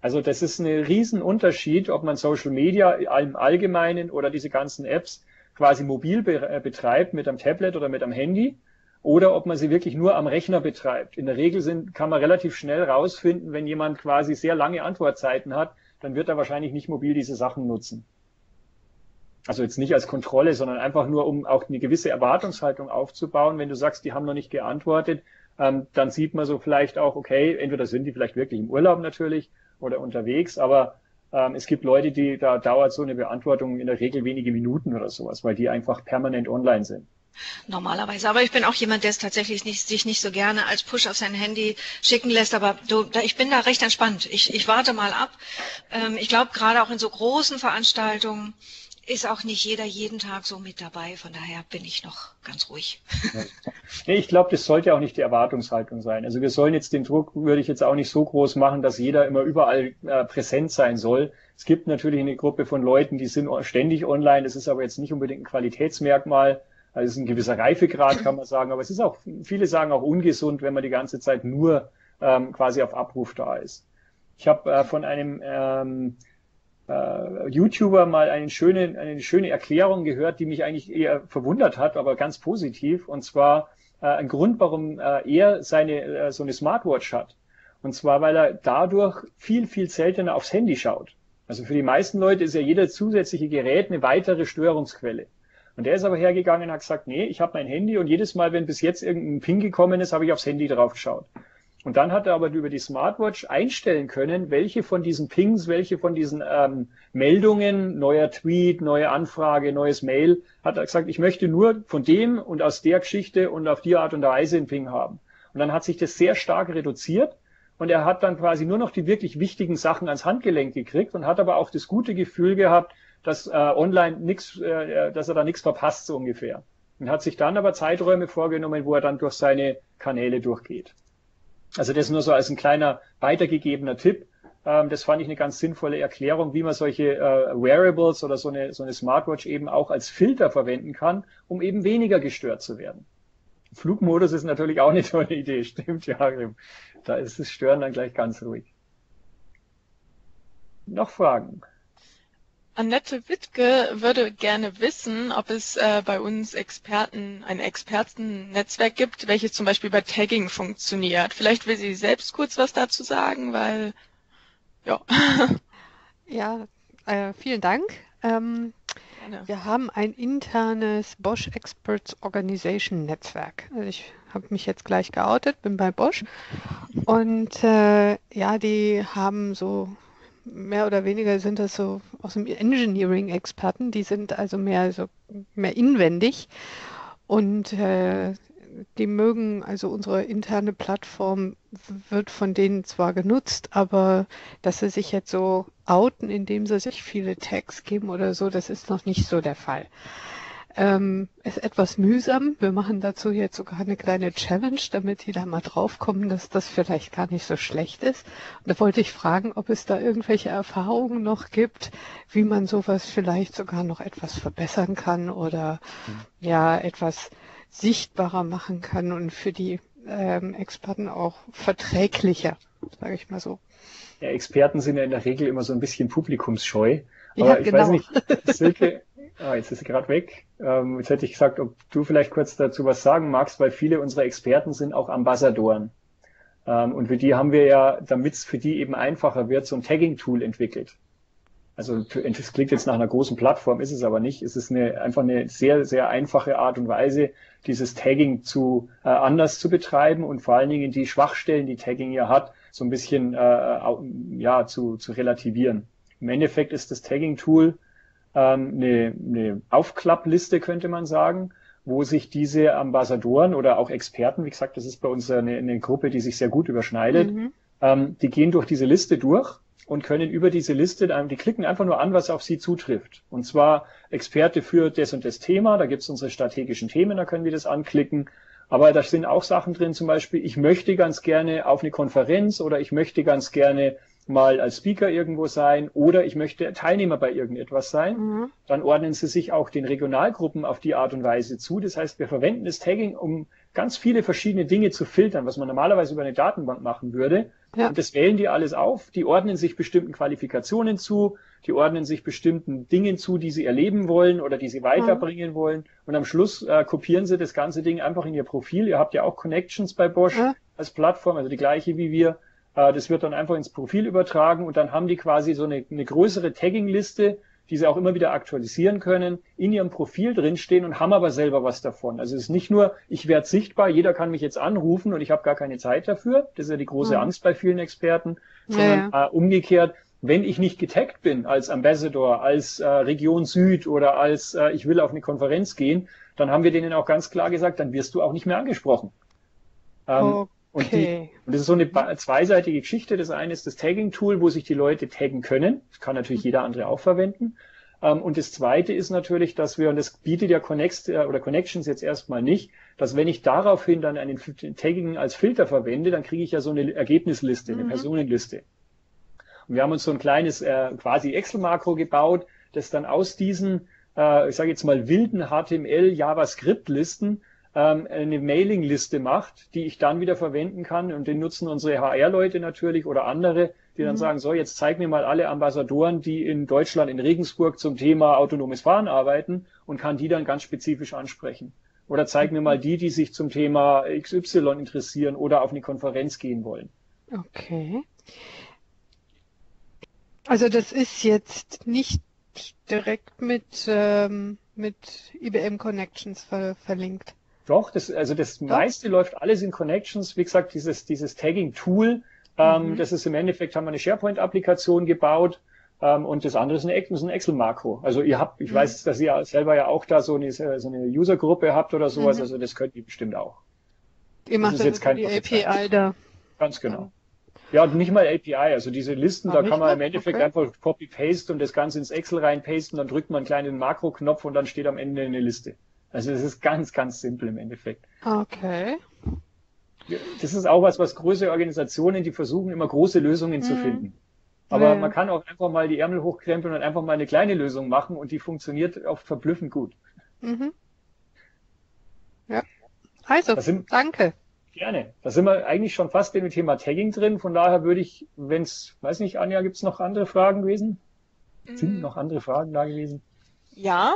Also das ist ein Riesenunterschied, ob man Social Media im Allgemeinen oder diese ganzen Apps quasi mobil be betreibt mit einem Tablet oder mit einem Handy oder ob man sie wirklich nur am Rechner betreibt. In der Regel sind, kann man relativ schnell rausfinden, wenn jemand quasi sehr lange Antwortzeiten hat, dann wird er wahrscheinlich nicht mobil diese Sachen nutzen. Also jetzt nicht als Kontrolle, sondern einfach nur, um auch eine gewisse Erwartungshaltung aufzubauen. Wenn du sagst, die haben noch nicht geantwortet, ähm, dann sieht man so vielleicht auch, okay, entweder sind die vielleicht wirklich im Urlaub natürlich oder unterwegs, aber ähm, es gibt Leute, die, da dauert so eine Beantwortung in der Regel wenige Minuten oder sowas, weil die einfach permanent online sind. Normalerweise. Aber ich bin auch jemand, der es tatsächlich nicht, sich nicht so gerne als Push auf sein Handy schicken lässt. Aber du, da, ich bin da recht entspannt. Ich, ich warte mal ab. Ähm, ich glaube, gerade auch in so großen Veranstaltungen ist auch nicht jeder jeden Tag so mit dabei. Von daher bin ich noch ganz ruhig. Nee, ich glaube, das sollte auch nicht die Erwartungshaltung sein. Also wir sollen jetzt den Druck, würde ich jetzt auch nicht so groß machen, dass jeder immer überall äh, präsent sein soll. Es gibt natürlich eine Gruppe von Leuten, die sind ständig online. Das ist aber jetzt nicht unbedingt ein Qualitätsmerkmal. Also es ist ein gewisser Reifegrad, kann man sagen. Aber es ist auch, viele sagen auch ungesund, wenn man die ganze Zeit nur ähm, quasi auf Abruf da ist. Ich habe äh, von einem ähm, äh, YouTuber mal eine schöne, eine schöne Erklärung gehört, die mich eigentlich eher verwundert hat, aber ganz positiv. Und zwar äh, ein Grund, warum äh, er seine äh, so eine Smartwatch hat. Und zwar, weil er dadurch viel, viel seltener aufs Handy schaut. Also für die meisten Leute ist ja jeder zusätzliche Gerät eine weitere Störungsquelle. Und der ist aber hergegangen und hat gesagt, nee, ich habe mein Handy und jedes Mal, wenn bis jetzt irgendein Ping gekommen ist, habe ich aufs Handy drauf geschaut. Und dann hat er aber über die Smartwatch einstellen können, welche von diesen Pings, welche von diesen ähm, Meldungen, neuer Tweet, neue Anfrage, neues Mail, hat er gesagt, ich möchte nur von dem und aus der Geschichte und auf die Art und Weise einen Ping haben. Und dann hat sich das sehr stark reduziert und er hat dann quasi nur noch die wirklich wichtigen Sachen ans Handgelenk gekriegt und hat aber auch das gute Gefühl gehabt, dass äh, online nichts, äh, dass er da nichts verpasst so ungefähr. Und hat sich dann aber Zeiträume vorgenommen, wo er dann durch seine Kanäle durchgeht. Also das nur so als ein kleiner weitergegebener Tipp. Ähm, das fand ich eine ganz sinnvolle Erklärung, wie man solche äh, Wearables oder so eine, so eine Smartwatch eben auch als Filter verwenden kann, um eben weniger gestört zu werden. Flugmodus ist natürlich auch eine tolle Idee, stimmt, ja. Da ist das Stören dann gleich ganz ruhig. Noch Fragen? Annette Wittke würde gerne wissen, ob es äh, bei uns Experten, ein Expertennetzwerk gibt, welches zum Beispiel bei Tagging funktioniert. Vielleicht will sie selbst kurz was dazu sagen, weil ja. Ja, äh, vielen Dank. Ähm, wir haben ein internes Bosch Experts Organization Netzwerk. Also ich habe mich jetzt gleich geoutet, bin bei Bosch. Und äh, ja, die haben so mehr oder weniger sind das so aus dem Engineering-Experten, die sind also mehr so mehr inwendig und äh, die mögen, also unsere interne Plattform wird von denen zwar genutzt, aber dass sie sich jetzt so outen, indem sie sich viele Tags geben oder so, das ist noch nicht so der Fall. Ähm, ist etwas mühsam. Wir machen dazu jetzt sogar eine kleine Challenge, damit die da mal draufkommen, dass das vielleicht gar nicht so schlecht ist. Und da wollte ich fragen, ob es da irgendwelche Erfahrungen noch gibt, wie man sowas vielleicht sogar noch etwas verbessern kann oder mhm. ja etwas sichtbarer machen kann und für die ähm, Experten auch verträglicher, sage ich mal so. Ja, Experten sind ja in der Regel immer so ein bisschen publikumsscheu. Aber ja, ich genau. weiß nicht, Silke, Ah, jetzt ist sie gerade weg. Ähm, jetzt hätte ich gesagt, ob du vielleicht kurz dazu was sagen magst, weil viele unserer Experten sind auch Ambassadoren. Ähm, und für die haben wir ja, damit es für die eben einfacher wird, so ein Tagging-Tool entwickelt. Also es klingt jetzt nach einer großen Plattform, ist es aber nicht. Es ist eine, einfach eine sehr, sehr einfache Art und Weise, dieses Tagging zu äh, anders zu betreiben und vor allen Dingen die Schwachstellen, die Tagging ja hat, so ein bisschen äh, ja zu, zu relativieren. Im Endeffekt ist das Tagging-Tool ähm, eine, eine Aufklappliste, könnte man sagen, wo sich diese Ambassadoren oder auch Experten, wie gesagt, das ist bei uns eine, eine Gruppe, die sich sehr gut überschneidet, mhm. ähm, die gehen durch diese Liste durch und können über diese Liste, die klicken einfach nur an, was auf sie zutrifft. Und zwar Experte für das und das Thema, da gibt's unsere strategischen Themen, da können wir das anklicken. Aber da sind auch Sachen drin, zum Beispiel, ich möchte ganz gerne auf eine Konferenz oder ich möchte ganz gerne mal als Speaker irgendwo sein oder ich möchte Teilnehmer bei irgendetwas sein, mhm. dann ordnen sie sich auch den Regionalgruppen auf die Art und Weise zu. Das heißt, wir verwenden das Tagging, um ganz viele verschiedene Dinge zu filtern, was man normalerweise über eine Datenbank machen würde. Ja. Und das wählen die alles auf. Die ordnen sich bestimmten Qualifikationen zu, die ordnen sich bestimmten Dingen zu, die sie erleben wollen oder die sie weiterbringen mhm. wollen. Und am Schluss äh, kopieren sie das ganze Ding einfach in ihr Profil. Ihr habt ja auch Connections bei Bosch ja. als Plattform, also die gleiche wie wir. Äh, das wird dann einfach ins Profil übertragen und dann haben die quasi so eine, eine größere Tagging-Liste, die sie auch immer wieder aktualisieren können, in ihrem Profil drinstehen und haben aber selber was davon. Also es ist nicht nur, ich werde sichtbar, jeder kann mich jetzt anrufen und ich habe gar keine Zeit dafür. Das ist ja die große mhm. Angst bei vielen Experten, sondern ja. äh, umgekehrt, wenn ich nicht getaggt bin als Ambassador, als äh, Region Süd oder als äh, ich will auf eine Konferenz gehen, dann haben wir denen auch ganz klar gesagt, dann wirst du auch nicht mehr angesprochen. Ähm, oh und, die, und das ist so eine zweiseitige Geschichte. Das eine ist das Tagging-Tool, wo sich die Leute taggen können. Das kann natürlich jeder andere auch verwenden. Ähm, und das zweite ist natürlich, dass wir, und das bietet ja Connect äh, oder Connections jetzt erstmal nicht, dass wenn ich daraufhin dann einen Tagging als Filter verwende, dann kriege ich ja so eine Ergebnisliste, eine mhm. Personenliste. Und wir haben uns so ein kleines äh, quasi Excel-Makro gebaut, das dann aus diesen, äh, ich sage jetzt mal wilden HTML, JavaScript-Listen ähm, eine Mailingliste macht, die ich dann wieder verwenden kann. Und den nutzen unsere HR-Leute natürlich oder andere, die dann mhm. sagen, so, jetzt zeig mir mal alle Ambassadoren, die in Deutschland, in Regensburg zum Thema autonomes Fahren arbeiten und kann die dann ganz spezifisch ansprechen. Oder zeig mir mal die, die sich zum Thema XY interessieren oder auf eine Konferenz gehen wollen. Okay. Also das ist jetzt nicht direkt mit, ähm, mit IBM Connections ver verlinkt. Doch, das, also das Doch. meiste läuft alles in Connections. Wie gesagt, dieses, dieses Tagging-Tool, ähm, mhm. das ist im Endeffekt, haben wir eine SharePoint-Applikation gebaut. Ähm, und das andere ist ein, Excel-Makro. Also ihr habt, ich mhm. weiß, dass ihr selber ja auch da so eine, so eine User-Gruppe habt oder sowas. Mhm. Also das könnt ihr bestimmt auch. Ihr macht das ist jetzt kein die API da. Ganz genau. Ja, und nicht mal API, also diese Listen, Ach, da kann man im Endeffekt okay. einfach Copy-Paste und das Ganze ins Excel reinpasten, dann drückt man einen kleinen Makro-Knopf und dann steht am Ende eine Liste. Also es ist ganz, ganz simpel im Endeffekt. Okay. Das ist auch was, was große Organisationen, die versuchen immer große Lösungen mhm. zu finden. Aber mhm. man kann auch einfach mal die Ärmel hochkrempeln und einfach mal eine kleine Lösung machen und die funktioniert oft verblüffend gut. Mhm. Ja. Also, sind, danke. Gerne. Da sind wir eigentlich schon fast in dem Thema Tagging drin. Von daher würde ich, wenn es, weiß nicht, Anja, gibt es noch andere Fragen gewesen? Sind mhm. noch andere Fragen da gewesen? Ja,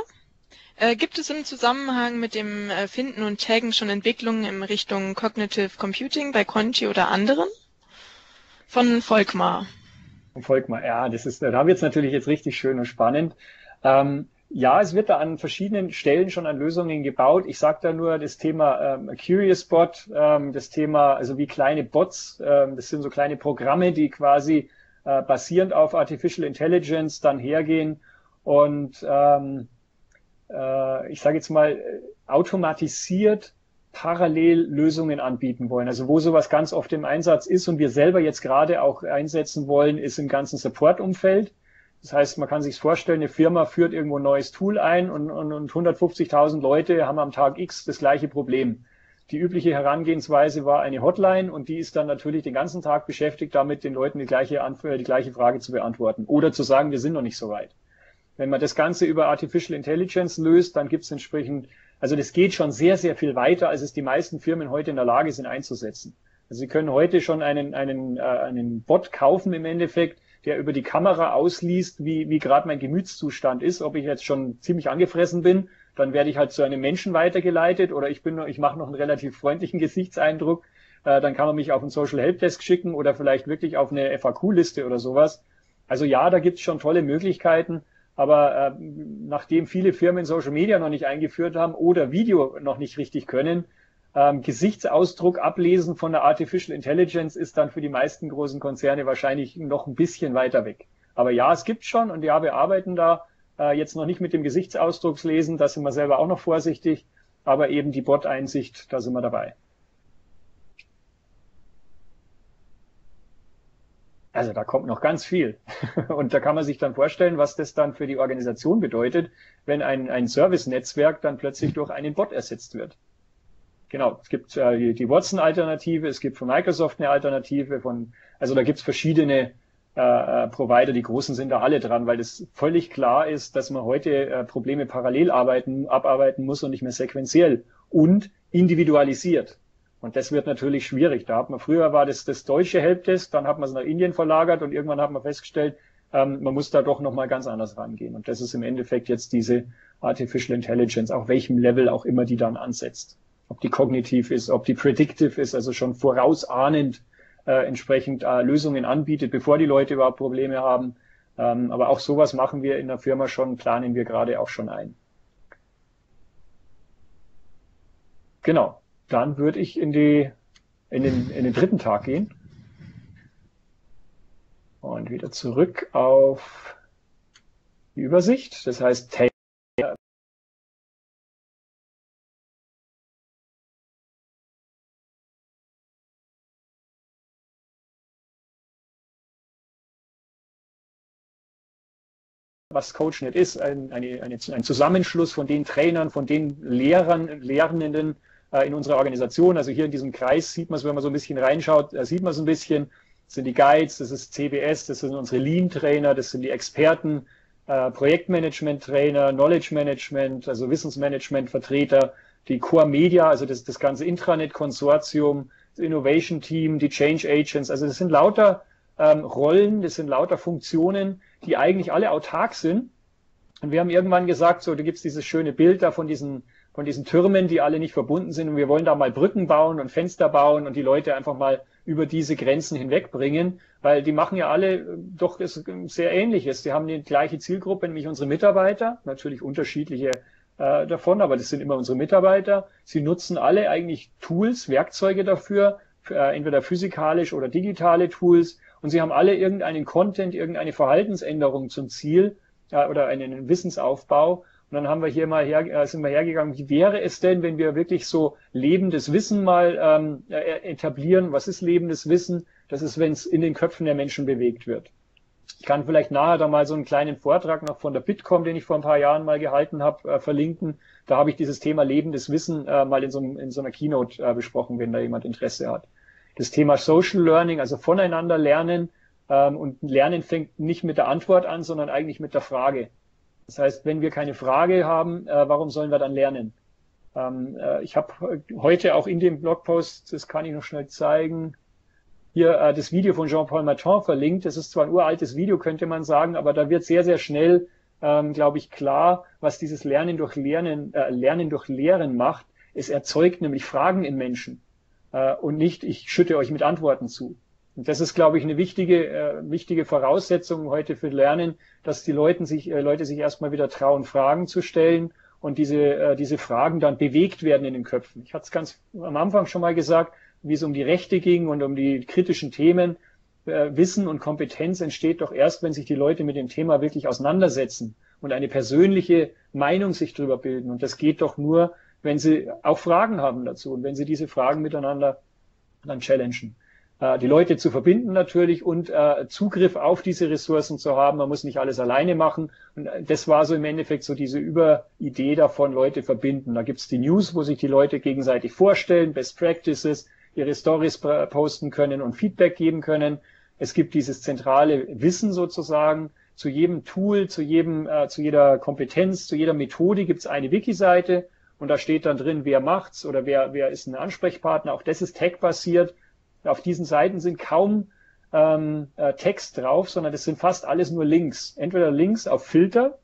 gibt es im Zusammenhang mit dem äh, Finden und Taggen schon Entwicklungen in Richtung Cognitive Computing bei Conti oder anderen? Von Volkmar. Von Volkmar, ja, das ist, da wird es natürlich jetzt richtig schön und spannend. Ähm, ja, es wird da an verschiedenen Stellen schon an Lösungen gebaut. Ich sage da nur das Thema ähm, Curious Bot, ähm, das Thema, also wie kleine Bots, ähm, das sind so kleine Programme, die quasi äh, basierend auf Artificial Intelligence dann hergehen und ähm, äh, ich sage jetzt mal, automatisiert parallel Lösungen anbieten wollen. Also wo sowas ganz oft im Einsatz ist und wir selber jetzt gerade auch einsetzen wollen, ist im ganzen Support-Umfeld. Das heißt, man kann sich vorstellen, eine Firma führt irgendwo ein neues Tool ein und, und, und 150.000 Leute haben am Tag X das gleiche Problem. Die übliche Herangehensweise war eine Hotline und die ist dann natürlich den ganzen Tag beschäftigt damit, den Leuten die gleiche, Antwort, die gleiche Frage zu beantworten oder zu sagen, wir sind noch nicht so weit. Wenn man das Ganze über Artificial Intelligence löst, dann gibt es entsprechend, also das geht schon sehr, sehr viel weiter, als es die meisten Firmen heute in der Lage sind einzusetzen. Also Sie können heute schon einen, einen, äh, einen Bot kaufen im Endeffekt, der über die Kamera ausliest, wie, wie gerade mein Gemütszustand ist, ob ich jetzt schon ziemlich angefressen bin, dann werde ich halt zu einem Menschen weitergeleitet oder ich bin, ich mache noch einen relativ freundlichen Gesichtseindruck, äh, dann kann man mich auf ein Social Helpdesk schicken oder vielleicht wirklich auf eine FAQ-Liste oder sowas. Also ja, da gibt's schon tolle Möglichkeiten. Aber äh, nachdem viele Firmen Social Media noch nicht eingeführt haben oder Video noch nicht richtig können, ähm, Gesichtsausdruck ablesen von der Artificial Intelligence ist dann für die meisten großen Konzerne wahrscheinlich noch ein bisschen weiter weg. Aber ja, es gibt schon und ja, wir arbeiten da äh, jetzt noch nicht mit dem Gesichtsausdruckslesen, da sind wir selber auch noch vorsichtig, aber eben die Bot-Einsicht, da sind wir dabei. Also da kommt noch ganz viel. Und da kann man sich dann vorstellen, was das dann für die Organisation bedeutet, wenn ein, ein Service-Netzwerk dann plötzlich durch einen Bot ersetzt wird. Genau, es gibt äh, die Watson-Alternative, es gibt von Microsoft eine Alternative, von, also da gibt es verschiedene äh, äh, Provider, die großen sind da alle dran, weil es völlig klar ist, dass man heute äh, Probleme parallel arbeiten, abarbeiten muss und nicht mehr sequenziell und individualisiert. Und das wird natürlich schwierig. Da hat man früher war das das deutsche Helpdesk, dann hat man es nach Indien verlagert und irgendwann hat man festgestellt, ähm, man muss da doch nochmal ganz anders rangehen. Und das ist im Endeffekt jetzt diese Artificial Intelligence, auf welchem Level auch immer die dann ansetzt. Ob die kognitiv ist, ob die predictive ist, also schon vorausahnend äh, entsprechend äh, Lösungen anbietet, bevor die Leute überhaupt Probleme haben. Ähm, aber auch sowas machen wir in der Firma schon, planen wir gerade auch schon ein. Genau dann würde ich in, die, in, den, in den dritten Tag gehen. Und wieder zurück auf die Übersicht. Das heißt, was CoachNet ist, ein, eine, eine, ein Zusammenschluss von den Trainern, von den Lehrern, Lernenden in unserer Organisation. Also hier in diesem Kreis sieht man es, wenn man so ein bisschen reinschaut, äh, sieht man es ein bisschen. Das sind die Guides, das ist CBS, das sind unsere Lean-Trainer, das sind die Experten, äh, Projektmanagement-Trainer, Knowledge-Management, also Wissensmanagement-Vertreter, die Core Media, also das, das ganze Intranet-Konsortium, das Innovation-Team, die Change Agents. Also das sind lauter ähm, Rollen, das sind lauter Funktionen, die eigentlich alle autark sind. Und wir haben irgendwann gesagt, so, da gibt's dieses schöne Bild da von diesen von diesen Türmen, die alle nicht verbunden sind. Und wir wollen da mal Brücken bauen und Fenster bauen und die Leute einfach mal über diese Grenzen hinwegbringen, weil die machen ja alle äh, doch sehr Ähnliches. Die haben die gleiche Zielgruppe, nämlich unsere Mitarbeiter, natürlich unterschiedliche äh, davon, aber das sind immer unsere Mitarbeiter. Sie nutzen alle eigentlich Tools, Werkzeuge dafür, äh, entweder physikalisch oder digitale Tools. Und sie haben alle irgendeinen Content, irgendeine Verhaltensänderung zum Ziel äh, oder einen Wissensaufbau. Und dann haben wir hier mal her, äh, sind wir hergegangen, wie wäre es denn, wenn wir wirklich so lebendes Wissen mal ähm, äh, etablieren? Was ist lebendes Wissen? Das ist, wenn es in den Köpfen der Menschen bewegt wird. Ich kann vielleicht nachher da mal so einen kleinen Vortrag noch von der Bitkom, den ich vor ein paar Jahren mal gehalten habe, äh, verlinken. Da habe ich dieses Thema lebendes Wissen äh, mal in so, in so, einer Keynote äh, besprochen, wenn da jemand Interesse hat. Das Thema Social Learning, also voneinander lernen. Ähm, und Lernen fängt nicht mit der Antwort an, sondern eigentlich mit der Frage. Das heißt, wenn wir keine Frage haben, äh, warum sollen wir dann lernen? Ähm, äh, ich habe heute auch in dem Blogpost, das kann ich noch schnell zeigen, hier äh, das Video von Jean-Paul Martin verlinkt. Das ist zwar ein uraltes Video, könnte man sagen, aber da wird sehr, sehr schnell, ähm, glaube ich, klar, was dieses Lernen durch Lernen, äh, Lernen durch Lehren macht. Es erzeugt nämlich Fragen in Menschen äh, und nicht, ich schütte euch mit Antworten zu. Und das ist, glaube ich, eine wichtige, äh, wichtige Voraussetzung heute für Lernen, dass die Leute sich, äh, Leute sich erstmal wieder trauen, Fragen zu stellen und diese, äh, diese Fragen dann bewegt werden in den Köpfen. Ich hatte es ganz am Anfang schon mal gesagt, wie es um die Rechte ging und um die kritischen Themen. Äh, Wissen und Kompetenz entsteht doch erst, wenn sich die Leute mit dem Thema wirklich auseinandersetzen und eine persönliche Meinung sich darüber bilden. Und das geht doch nur, wenn sie auch Fragen haben dazu und wenn sie diese Fragen miteinander dann challengen. Äh, die Leute zu verbinden natürlich und äh, Zugriff auf diese Ressourcen zu haben. Man muss nicht alles alleine machen. Und das war so im Endeffekt so diese Überidee davon, Leute verbinden. Da gibt's die News, wo sich die Leute gegenseitig vorstellen, Best Practices ihre Stories posten können und Feedback geben können. Es gibt dieses zentrale Wissen sozusagen. Zu jedem Tool, zu jedem, äh, zu jeder Kompetenz, zu jeder Methode gibt es eine Wiki-Seite und da steht dann drin, wer macht's oder wer, wer ist ein Ansprechpartner. Auch das ist tag-basiert. Auf diesen Seiten sind kaum ähm, äh, Text drauf, sondern das sind fast alles nur Links. Entweder Links auf Filter,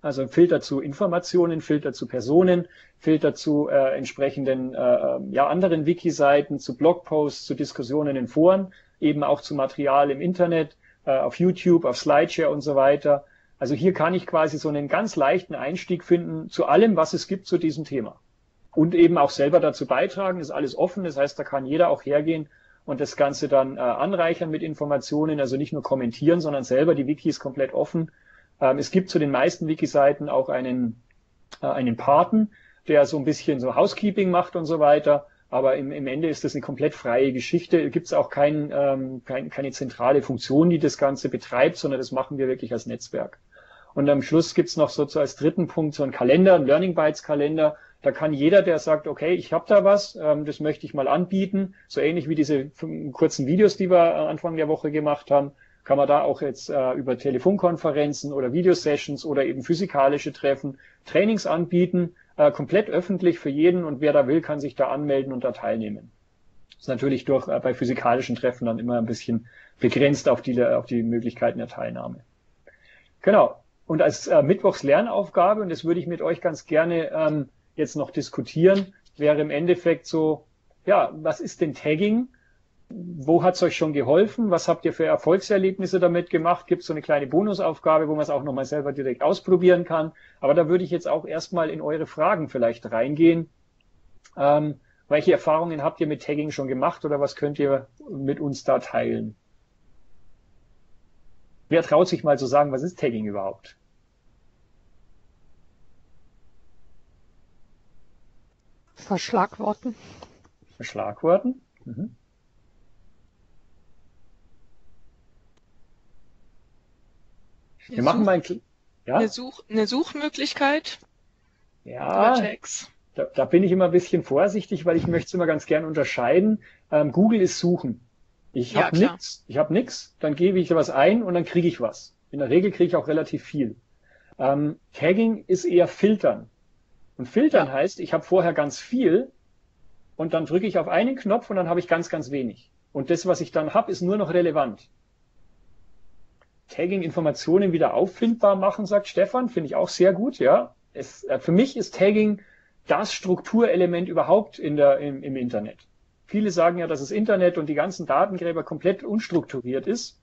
also Filter zu Informationen, Filter zu Personen, Filter zu äh, entsprechenden äh, ähm, ja, anderen Wiki-Seiten, zu Blogposts, zu Diskussionen in Foren, eben auch zu Material im Internet, äh, auf YouTube, auf Slideshare und so weiter. Also hier kann ich quasi so einen ganz leichten Einstieg finden zu allem, was es gibt zu diesem Thema. Und eben auch selber dazu beitragen, ist alles offen, das heißt, da kann jeder auch hergehen und das Ganze dann äh, anreichern mit Informationen, also nicht nur kommentieren, sondern selber, die Wiki ist komplett offen ähm, es gibt zu den meisten Wiki-Seiten auch einen, äh, einen Paten, der so ein bisschen so Housekeeping macht und so weiter. Aber im, im Ende ist das eine komplett freie Geschichte. Gibt es auch kein, ähm, kein, keine zentrale Funktion, die das Ganze betreibt, sondern das machen wir wirklich als Netzwerk. Und am Schluss gibt's noch so, so als dritten Punkt so einen Kalender, einen Learning Bytes Kalender. Da kann jeder, der sagt, okay, ich habe da was, ähm, das möchte ich mal anbieten, so ähnlich wie diese kurzen Videos, die wir Anfang der Woche gemacht haben, kann man da auch jetzt äh, über Telefonkonferenzen oder Videosessions oder eben physikalische Treffen Trainings anbieten, äh, komplett öffentlich für jeden und wer da will, kann sich da anmelden und da teilnehmen. Das ist natürlich durch äh, bei physikalischen Treffen dann immer ein bisschen begrenzt auf die, auf die Möglichkeiten der Teilnahme. Genau. Und als äh, Mittwochs Lernaufgabe, und das würde ich mit euch ganz gerne ähm, jetzt noch diskutieren, wäre im Endeffekt so, ja, was ist denn Tagging? Wo hat es euch schon geholfen? Was habt ihr für Erfolgserlebnisse damit gemacht? Gibt es so eine kleine Bonusaufgabe, wo man es auch nochmal selber direkt ausprobieren kann? Aber da würde ich jetzt auch erstmal in eure Fragen vielleicht reingehen. Ähm, welche Erfahrungen habt ihr mit Tagging schon gemacht oder was könnt ihr mit uns da teilen? Wer traut sich mal zu sagen, was ist Tagging überhaupt? Verschlagworten. Verschlagworten? Mhm. Wir machen mal ein, ja? eine, Such, eine Suchmöglichkeit. Ja, da, da, bin ich immer ein bisschen vorsichtig, weil ich möchte es immer ganz gern unterscheiden. Ähm, Google ist Suchen. Ich ja, habe nichts, ich habe nichts, dann gebe ich was ein und dann kriege ich was. In der Regel kriege ich auch relativ viel. Ähm, Tagging ist eher Filtern. Und Filtern ja. heißt, ich habe vorher ganz viel und dann drücke ich auf einen Knopf und dann habe ich ganz, ganz wenig. Und das, was ich dann habe, ist nur noch relevant. Tagging-Informationen wieder auffindbar machen, sagt Stefan, finde ich auch sehr gut, ja. Es, äh, für mich ist Tagging das Strukturelement überhaupt in der, im, im Internet. Viele sagen ja, dass das Internet und die ganzen Datengräber komplett unstrukturiert ist.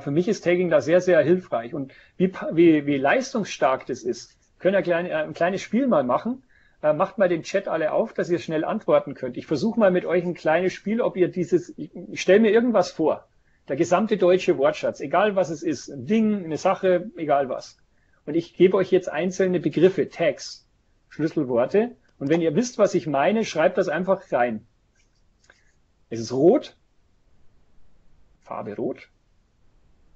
Für mich ist Tagging da sehr, sehr hilfreich. Und wie, wie, wie leistungsstark das ist, können ja klein, äh, ein kleines Spiel mal machen. Äh, macht mal den Chat alle auf, dass ihr schnell antworten könnt. Ich versuche mal mit euch ein kleines Spiel, ob ihr dieses, ich, ich stelle mir irgendwas vor. Der gesamte deutsche Wortschatz, egal was es ist, ein Ding, eine Sache, egal was. Und ich gebe euch jetzt einzelne Begriffe, Tags, Schlüsselworte. Und wenn ihr wisst, was ich meine, schreibt das einfach rein. Es ist rot, Farbe rot.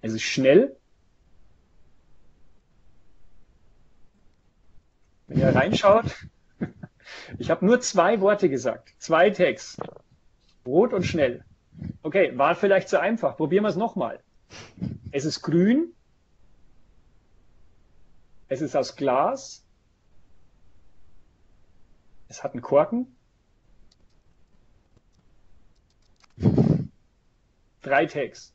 Es ist schnell. Wenn ihr reinschaut, ich habe nur zwei Worte gesagt, zwei Tags. Rot und schnell. Okay, war vielleicht zu einfach. Probieren wir es nochmal. Es ist grün. Es ist aus Glas. Es hat einen Korken. Drei Tags.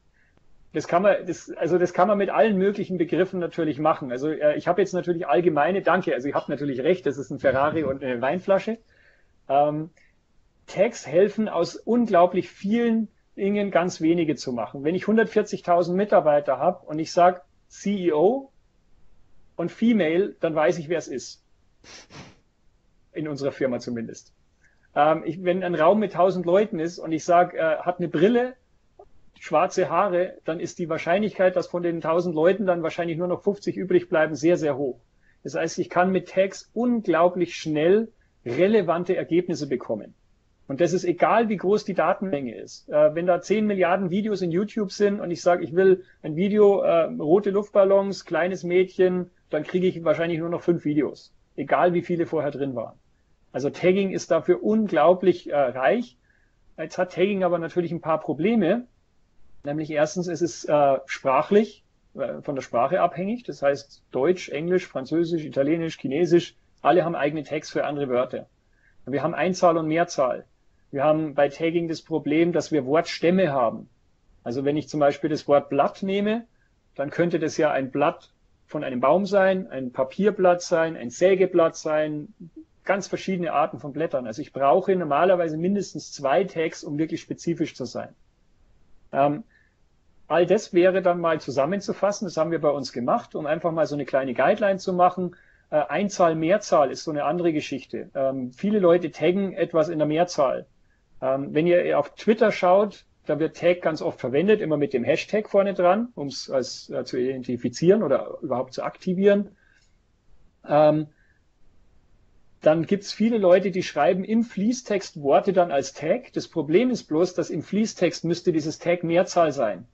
Das kann man, das, also das kann man mit allen möglichen Begriffen natürlich machen. Also äh, ich habe jetzt natürlich allgemeine, danke, also ihr habt natürlich recht, das ist ein Ferrari und eine Weinflasche. Ähm, Tags helfen aus unglaublich vielen Dingen ganz wenige zu machen. Wenn ich 140.000 Mitarbeiter habe und ich sage CEO und Female, dann weiß ich, wer es ist. In unserer Firma zumindest. Ähm, ich, wenn ein Raum mit 1000 Leuten ist und ich sage, äh, hat eine Brille, schwarze Haare, dann ist die Wahrscheinlichkeit, dass von den 1000 Leuten dann wahrscheinlich nur noch 50 übrig bleiben, sehr, sehr hoch. Das heißt, ich kann mit Tags unglaublich schnell relevante Ergebnisse bekommen. Und das ist egal, wie groß die Datenmenge ist. Äh, wenn da 10 Milliarden Videos in YouTube sind und ich sage, ich will ein Video, äh, rote Luftballons, kleines Mädchen, dann kriege ich wahrscheinlich nur noch fünf Videos. Egal, wie viele vorher drin waren. Also Tagging ist dafür unglaublich äh, reich. Jetzt hat Tagging aber natürlich ein paar Probleme. Nämlich erstens, es ist äh, sprachlich, äh, von der Sprache abhängig. Das heißt, Deutsch, Englisch, Französisch, Italienisch, Chinesisch, alle haben eigene Tags für andere Wörter. Wir haben Einzahl und Mehrzahl. Wir haben bei Tagging das Problem, dass wir Wortstämme haben. Also wenn ich zum Beispiel das Wort Blatt nehme, dann könnte das ja ein Blatt von einem Baum sein, ein Papierblatt sein, ein Sägeblatt sein, ganz verschiedene Arten von Blättern. Also ich brauche normalerweise mindestens zwei Tags, um wirklich spezifisch zu sein. Ähm, All das wäre dann mal zusammenzufassen. Das haben wir bei uns gemacht, um einfach mal so eine kleine Guideline zu machen. Äh, Einzahl, Mehrzahl ist so eine andere Geschichte. Ähm, viele Leute taggen etwas in der Mehrzahl. Ähm, wenn ihr auf Twitter schaut, da wird Tag ganz oft verwendet, immer mit dem Hashtag vorne dran, um es äh, zu identifizieren oder überhaupt zu aktivieren. Ähm, dann gibt's viele Leute, die schreiben im Fließtext Worte dann als Tag. Das Problem ist bloß, dass im Fließtext müsste dieses Tag Mehrzahl sein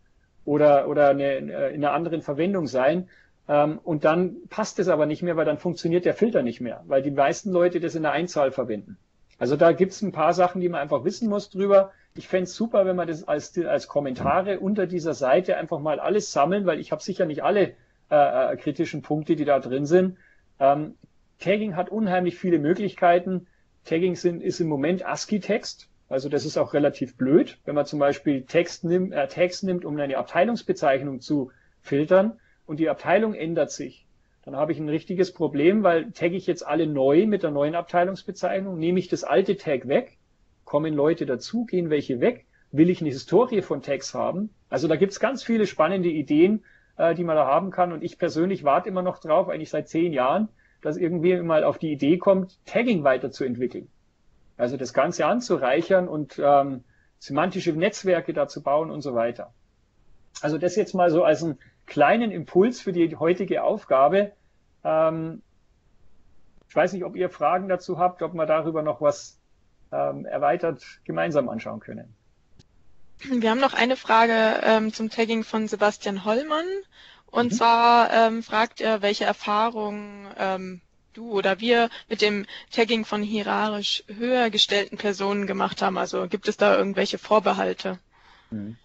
oder, oder eine, in einer anderen Verwendung sein. Ähm, und dann passt es aber nicht mehr, weil dann funktioniert der Filter nicht mehr, weil die meisten Leute das in der Einzahl verwenden. Also da gibt's ein paar Sachen, die man einfach wissen muss drüber. Ich fände super, wenn man das als, als Kommentare unter dieser Seite einfach mal alles sammeln, weil ich habe sicher nicht alle äh, äh, kritischen Punkte, die da drin sind. Ähm, Tagging hat unheimlich viele Möglichkeiten. Tagging sind, ist im Moment ASCII-Text. Also das ist auch relativ blöd, wenn man zum Beispiel Text nimmt, äh, Text nimmt, um eine Abteilungsbezeichnung zu filtern und die Abteilung ändert sich. Dann habe ich ein richtiges Problem, weil tagge ich jetzt alle neu mit der neuen Abteilungsbezeichnung, nehme ich das alte Tag weg, kommen Leute dazu, gehen welche weg, will ich eine Historie von Tags haben. Also da gibt's ganz viele spannende Ideen, äh, die man da haben kann. Und ich persönlich warte immer noch drauf, eigentlich seit zehn Jahren, dass irgendwie mal auf die Idee kommt, Tagging weiterzuentwickeln. Also das Ganze anzureichern und ähm, semantische Netzwerke dazu bauen und so weiter. Also das jetzt mal so als einen kleinen Impuls für die heutige Aufgabe. Ähm, ich weiß nicht, ob ihr Fragen dazu habt, ob wir darüber noch was ähm, erweitert gemeinsam anschauen können. Wir haben noch eine Frage ähm, zum Tagging von Sebastian Hollmann. Und mhm. zwar ähm, fragt er, welche Erfahrungen ähm, du oder wir mit dem Tagging von hierarchisch höher gestellten Personen gemacht haben? Also gibt es da irgendwelche Vorbehalte? Mhm.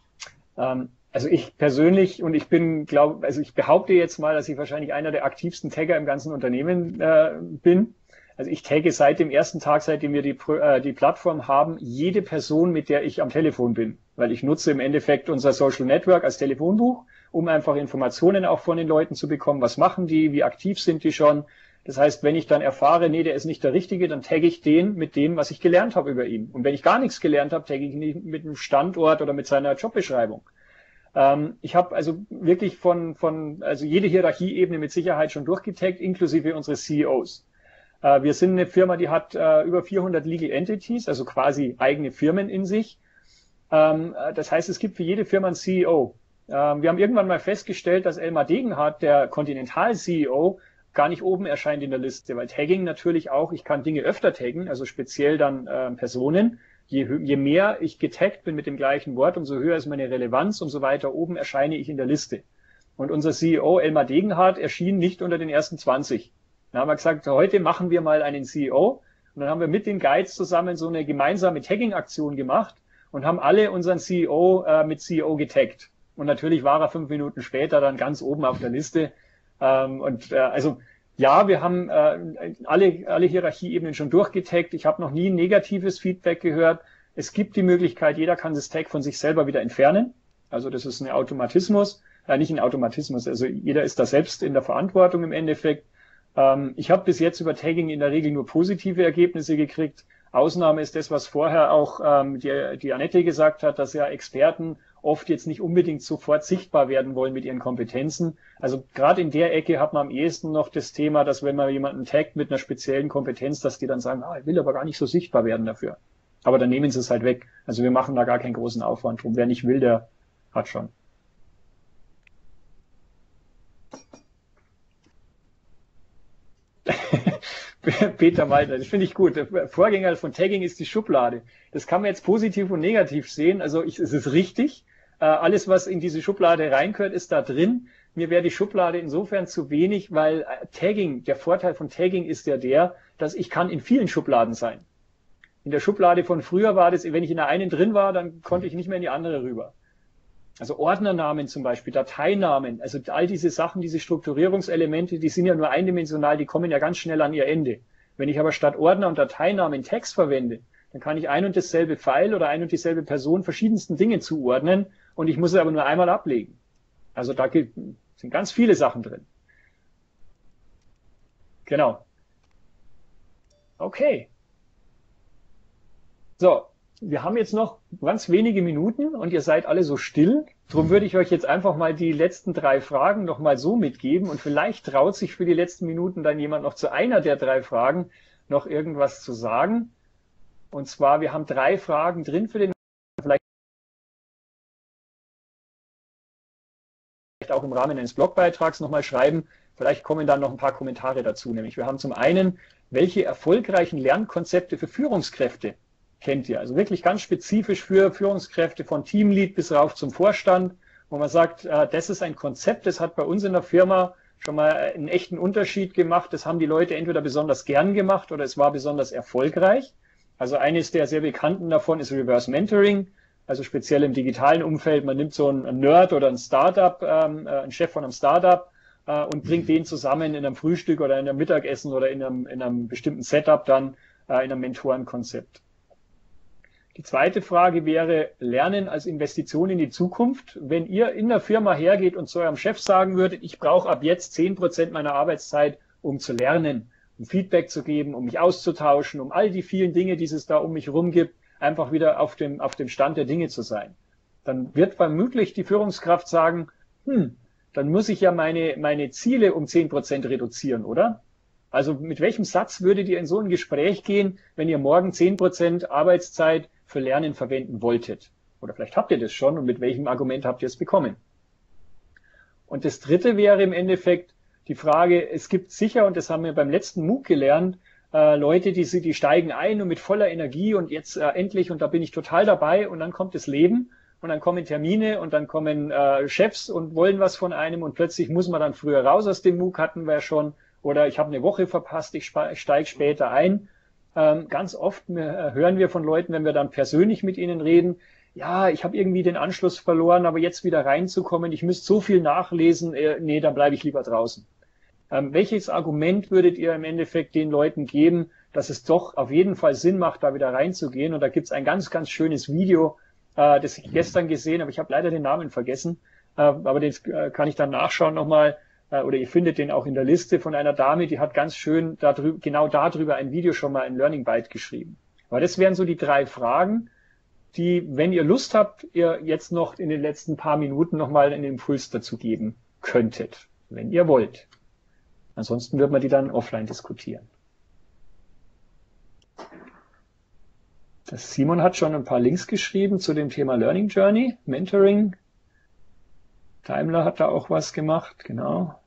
Ähm, also ich persönlich und ich bin, glaube, also ich behaupte jetzt mal, dass ich wahrscheinlich einer der aktivsten Tagger im ganzen Unternehmen äh, bin. Also ich tagge seit dem ersten Tag, seitdem wir die, äh, die Plattform haben, jede Person, mit der ich am Telefon bin. Weil ich nutze im Endeffekt unser Social Network als Telefonbuch, um einfach Informationen auch von den Leuten zu bekommen. Was machen die? Wie aktiv sind die schon? Das heißt, wenn ich dann erfahre, nee, der ist nicht der Richtige, dann tagge ich den mit dem, was ich gelernt habe über ihn. Und wenn ich gar nichts gelernt habe, tagge ich ihn mit dem Standort oder mit seiner Jobbeschreibung. Ähm, ich habe also wirklich von, von, also jede Hierarchieebene mit Sicherheit schon durchgetaggt, inklusive unsere CEOs. Äh, wir sind eine Firma, die hat äh, über 400 Legal Entities, also quasi eigene Firmen in sich. Ähm, äh, das heißt, es gibt für jede Firma einen CEO. Ähm, wir haben irgendwann mal festgestellt, dass Elmar Degenhardt, der Continental-CEO, gar nicht oben erscheint in der Liste, weil Tagging natürlich auch, ich kann Dinge öfter taggen, also speziell dann äh, Personen. Je, je mehr ich getaggt bin mit dem gleichen Wort, umso höher ist meine Relevanz, umso weiter oben erscheine ich in der Liste. Und unser CEO Elmar Degenhardt erschien nicht unter den ersten 20. Dann haben wir gesagt, heute machen wir mal einen CEO. Und dann haben wir mit den Guides zusammen so eine gemeinsame Tagging-Aktion gemacht und haben alle unseren CEO äh, mit CEO getaggt. Und natürlich war er fünf Minuten später dann ganz oben auf der Liste. Ähm, und äh, also ja, wir haben äh, alle, alle Hierarchieebenen schon durchgetaggt. Ich habe noch nie negatives Feedback gehört. Es gibt die Möglichkeit, jeder kann das Tag von sich selber wieder entfernen. Also das ist ein Automatismus, äh, nicht ein Automatismus. Also jeder ist da selbst in der Verantwortung im Endeffekt. Ähm, ich habe bis jetzt über Tagging in der Regel nur positive Ergebnisse gekriegt. Ausnahme ist das, was vorher auch ähm, die, die Annette gesagt hat, dass ja Experten oft jetzt nicht unbedingt sofort sichtbar werden wollen mit ihren Kompetenzen. Also gerade in der Ecke hat man am ehesten noch das Thema, dass wenn man jemanden taggt mit einer speziellen Kompetenz, dass die dann sagen, ah, ich will aber gar nicht so sichtbar werden dafür. Aber dann nehmen sie es halt weg. Also wir machen da gar keinen großen Aufwand drum. Wer nicht will, der hat schon. Peter Walter, das finde ich gut. Der Vorgänger von Tagging ist die Schublade. Das kann man jetzt positiv und negativ sehen. Also ich, es ist richtig. Äh, alles, was in diese Schublade reinkört, ist da drin. Mir wäre die Schublade insofern zu wenig, weil äh, Tagging, der Vorteil von Tagging ist ja der, dass ich kann in vielen Schubladen sein. In der Schublade von früher war das, wenn ich in der einen drin war, dann konnte ich nicht mehr in die andere rüber. Also Ordnernamen zum Beispiel, Dateinamen, also all diese Sachen, diese Strukturierungselemente, die sind ja nur eindimensional, die kommen ja ganz schnell an ihr Ende. Wenn ich aber statt Ordner und Dateinamen Text verwende, dann kann ich ein und dasselbe File oder ein und dieselbe Person verschiedensten Dingen zuordnen und ich muss es aber nur einmal ablegen. Also da sind ganz viele Sachen drin. Genau. Okay. So, wir haben jetzt noch ganz wenige Minuten und ihr seid alle so still. Darum würde ich euch jetzt einfach mal die letzten drei Fragen noch mal so mitgeben und vielleicht traut sich für die letzten Minuten dann jemand noch zu einer der drei Fragen noch irgendwas zu sagen. Und zwar, wir haben drei Fragen drin für den auch im Rahmen eines Blogbeitrags nochmal schreiben. Vielleicht kommen dann noch ein paar Kommentare dazu. Nämlich wir haben zum einen, welche erfolgreichen Lernkonzepte für Führungskräfte kennt ihr. Also wirklich ganz spezifisch für Führungskräfte von Teamlead bis rauf zum Vorstand, wo man sagt, äh, das ist ein Konzept, das hat bei uns in der Firma schon mal einen echten Unterschied gemacht. Das haben die Leute entweder besonders gern gemacht oder es war besonders erfolgreich. Also eines der sehr bekannten davon ist Reverse Mentoring, also speziell im digitalen Umfeld. Man nimmt so einen Nerd oder ein Startup, ähm, äh, einen Chef von einem Startup äh, und bringt den zusammen in einem Frühstück oder in einem Mittagessen oder in einem, in einem bestimmten Setup dann äh, in einem Mentorenkonzept. Die zweite Frage wäre Lernen als Investition in die Zukunft. Wenn ihr in der Firma hergeht und zu eurem Chef sagen würdet, ich brauche ab jetzt zehn Prozent meiner Arbeitszeit, um zu lernen, um Feedback zu geben, um mich auszutauschen, um all die vielen Dinge, die es da um mich herum gibt, einfach wieder auf dem, auf dem Stand der Dinge zu sein. Dann wird vermutlich die Führungskraft sagen, hm, dann muss ich ja meine, meine Ziele um zehn Prozent reduzieren, oder? Also mit welchem Satz würdet ihr in so ein Gespräch gehen, wenn ihr morgen zehn Prozent Arbeitszeit für Lernen verwenden wolltet. Oder vielleicht habt ihr das schon und mit welchem Argument habt ihr es bekommen. Und das dritte wäre im Endeffekt die Frage, es gibt sicher, und das haben wir beim letzten MOOC gelernt, äh, Leute, die, die steigen ein und mit voller Energie und jetzt äh, endlich und da bin ich total dabei und dann kommt das Leben und dann kommen Termine und dann kommen äh, Chefs und wollen was von einem und plötzlich muss man dann früher raus aus dem MOOC, hatten wir schon, oder ich habe eine Woche verpasst, ich steige später ein ähm, ganz oft äh, hören wir von Leuten, wenn wir dann persönlich mit ihnen reden, ja, ich habe irgendwie den Anschluss verloren, aber jetzt wieder reinzukommen, ich müsste so viel nachlesen, äh, nee, dann bleibe ich lieber draußen. Ähm, welches Argument würdet ihr im Endeffekt den Leuten geben, dass es doch auf jeden Fall Sinn macht, da wieder reinzugehen? Und da gibt's ein ganz, ganz schönes Video, äh, das ich gestern gesehen habe. Ich habe leider den Namen vergessen, äh, aber den äh, kann ich dann nachschauen nochmal. Äh, oder ihr findet den auch in der Liste von einer Dame, die hat ganz schön darüber, genau darüber ein Video schon mal in Learning Byte geschrieben. Aber das wären so die drei Fragen. die, wenn ihr Lust habt, ihr jetzt noch in den letzten paar Minuten nochmal einen Impuls dazu geben könntet, wenn ihr wollt. Ansonsten wird man die dann offline diskutieren. Das Simon hat schon ein paar Links geschrieben zu dem Thema Learning Journey, Mentoring. Daimler hat da auch was gemacht, genau.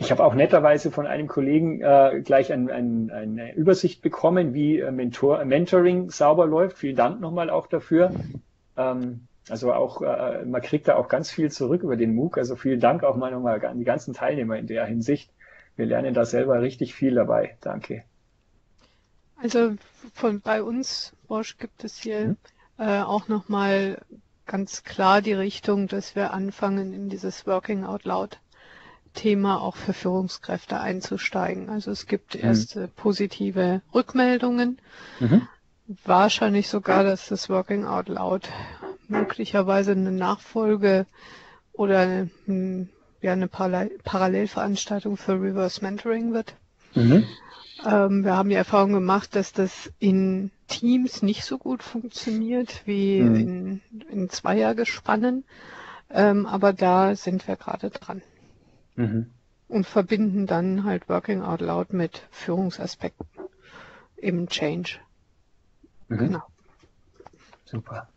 Ich habe auch netterweise von einem Kollegen äh, gleich ein, ein, eine Übersicht bekommen, wie äh, Mentor, Mentoring sauber läuft. Vielen Dank nochmal auch dafür. Ähm, also auch, äh, man kriegt da auch ganz viel zurück über den MOOC. Also vielen Dank auch mal nochmal an die ganzen Teilnehmer in der Hinsicht. Wir lernen da selber richtig viel dabei. Danke. Also von bei uns, Bosch, gibt es hier mhm. äh, auch nochmal ganz klar die Richtung, dass wir anfangen, in dieses Working Out Loud Thema auch für Führungskräfte einzusteigen. Also es gibt mhm. erste mhm. positive Rückmeldungen. Mhm. Wahrscheinlich sogar, dass das Working Out Loud möglicherweise eine Nachfolge oder eine, hm, ja, eine Parallelveranstaltung für Reverse Mentoring wird. Mhm. Ähm, wir haben die Erfahrung gemacht, dass das in Teams nicht so gut funktioniert wie mhm. in, in Zweiergespannen. Ähm, aber da sind wir gerade dran. Mhm. Und verbinden dann halt Working Out Loud mit Führungsaspekten im Change. Mhm. Genau. Super.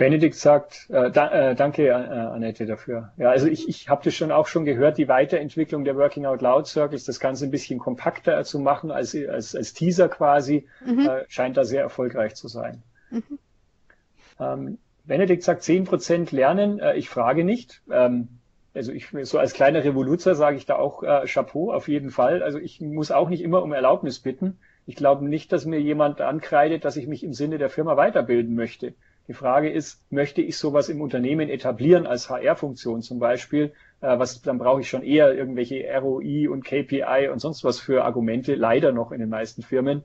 Benedikt sagt, äh, da, äh, danke äh, Annette dafür. Ja, also ich, ich habe das schon auch schon gehört, die Weiterentwicklung der Working Out Loud Circles, das Ganze ein bisschen kompakter zu machen als, als, als Teaser quasi, mhm. äh, scheint da sehr erfolgreich zu sein. Mhm. Ähm, Benedikt sagt 10% lernen, äh, ich frage nicht. Ähm, also ich so als kleiner Revoluzer sage ich da auch äh, Chapeau auf jeden Fall. Also ich muss auch nicht immer um Erlaubnis bitten. Ich glaube nicht, dass mir jemand ankreidet, dass ich mich im Sinne der Firma weiterbilden möchte. Die Frage ist, möchte ich sowas im Unternehmen etablieren als HR-Funktion zum Beispiel? Äh, was, dann brauche ich schon eher irgendwelche ROI und KPI und sonst was für Argumente, leider noch in den meisten Firmen.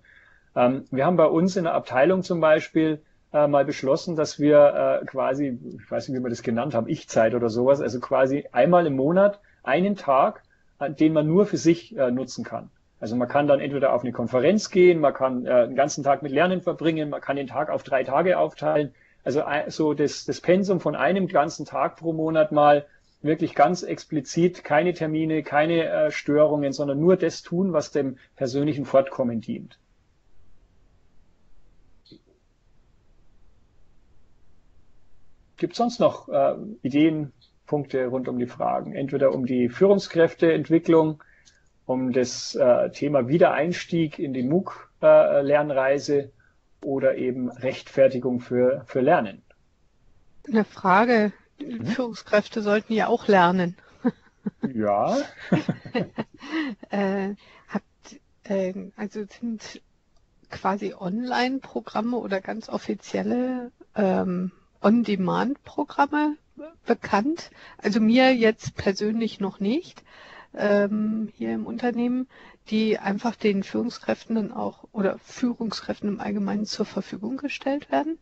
Ähm, wir haben bei uns in der Abteilung zum Beispiel äh, mal beschlossen, dass wir äh, quasi, ich weiß nicht, wie wir das genannt haben, Ich-Zeit oder sowas, also quasi einmal im Monat einen Tag, äh, den man nur für sich äh, nutzen kann. Also man kann dann entweder auf eine Konferenz gehen, man kann äh, den ganzen Tag mit Lernen verbringen, man kann den Tag auf drei Tage aufteilen. Also äh, so das, das Pensum von einem ganzen Tag pro Monat mal wirklich ganz explizit, keine Termine, keine äh, Störungen, sondern nur das tun, was dem persönlichen Fortkommen dient. Gibt es sonst noch äh, Ideen, Punkte rund um die Fragen? Entweder um die Führungskräfteentwicklung, um das äh, Thema Wiedereinstieg in die MOOC-Lernreise äh, oder eben Rechtfertigung für, für Lernen. Eine Frage. Hm? Führungskräfte sollten ja auch lernen. Ja. äh, habt, äh, also sind quasi Online-Programme oder ganz offizielle ähm, On-Demand-Programme bekannt. Also mir jetzt persönlich noch nicht ähm, hier im Unternehmen, die einfach den Führungskräften dann auch oder Führungskräften im Allgemeinen zur Verfügung gestellt werden.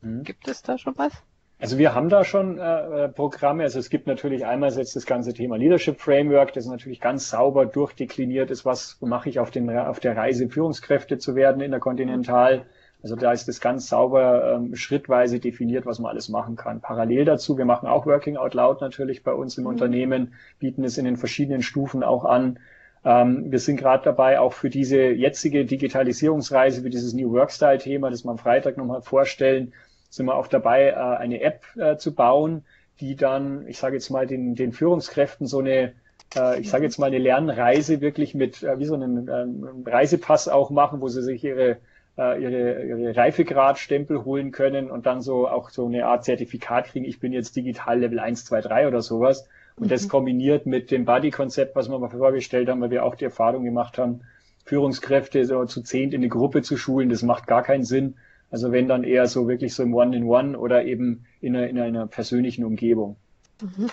Mhm. Gibt es da schon was? Also wir haben da schon äh, Programme. Also es gibt natürlich einmal jetzt das ganze Thema Leadership Framework, das natürlich ganz sauber durchdekliniert ist, was mache ich auf, den, auf der Reise, Führungskräfte zu werden in der Continental. Also da ist es ganz sauber ähm, schrittweise definiert, was man alles machen kann. Parallel dazu, wir machen auch Working Out Loud natürlich bei uns im mhm. Unternehmen, bieten es in den verschiedenen Stufen auch an. Ähm, wir sind gerade dabei, auch für diese jetzige Digitalisierungsreise, für dieses New Workstyle-Thema, das wir am Freitag nochmal vorstellen, sind wir auch dabei, äh, eine App äh, zu bauen, die dann, ich sage jetzt mal, den, den Führungskräften so eine äh, ich sage jetzt mal eine Lernreise wirklich mit äh, wie so einen ähm, Reisepass auch machen, wo sie sich ihre äh, ihre, ihre Reifegradstempel holen können und dann so auch so eine Art Zertifikat kriegen, ich bin jetzt digital Level 1, 2, 3 oder sowas. Und mhm. das kombiniert mit dem Buddy-Konzept, was wir mal vorgestellt haben, weil wir auch die Erfahrung gemacht haben, Führungskräfte so zu zehnt in eine Gruppe zu schulen, das macht gar keinen Sinn. Also wenn dann eher so wirklich so im One-in-One -One oder eben in einer, in einer persönlichen Umgebung. Mhm.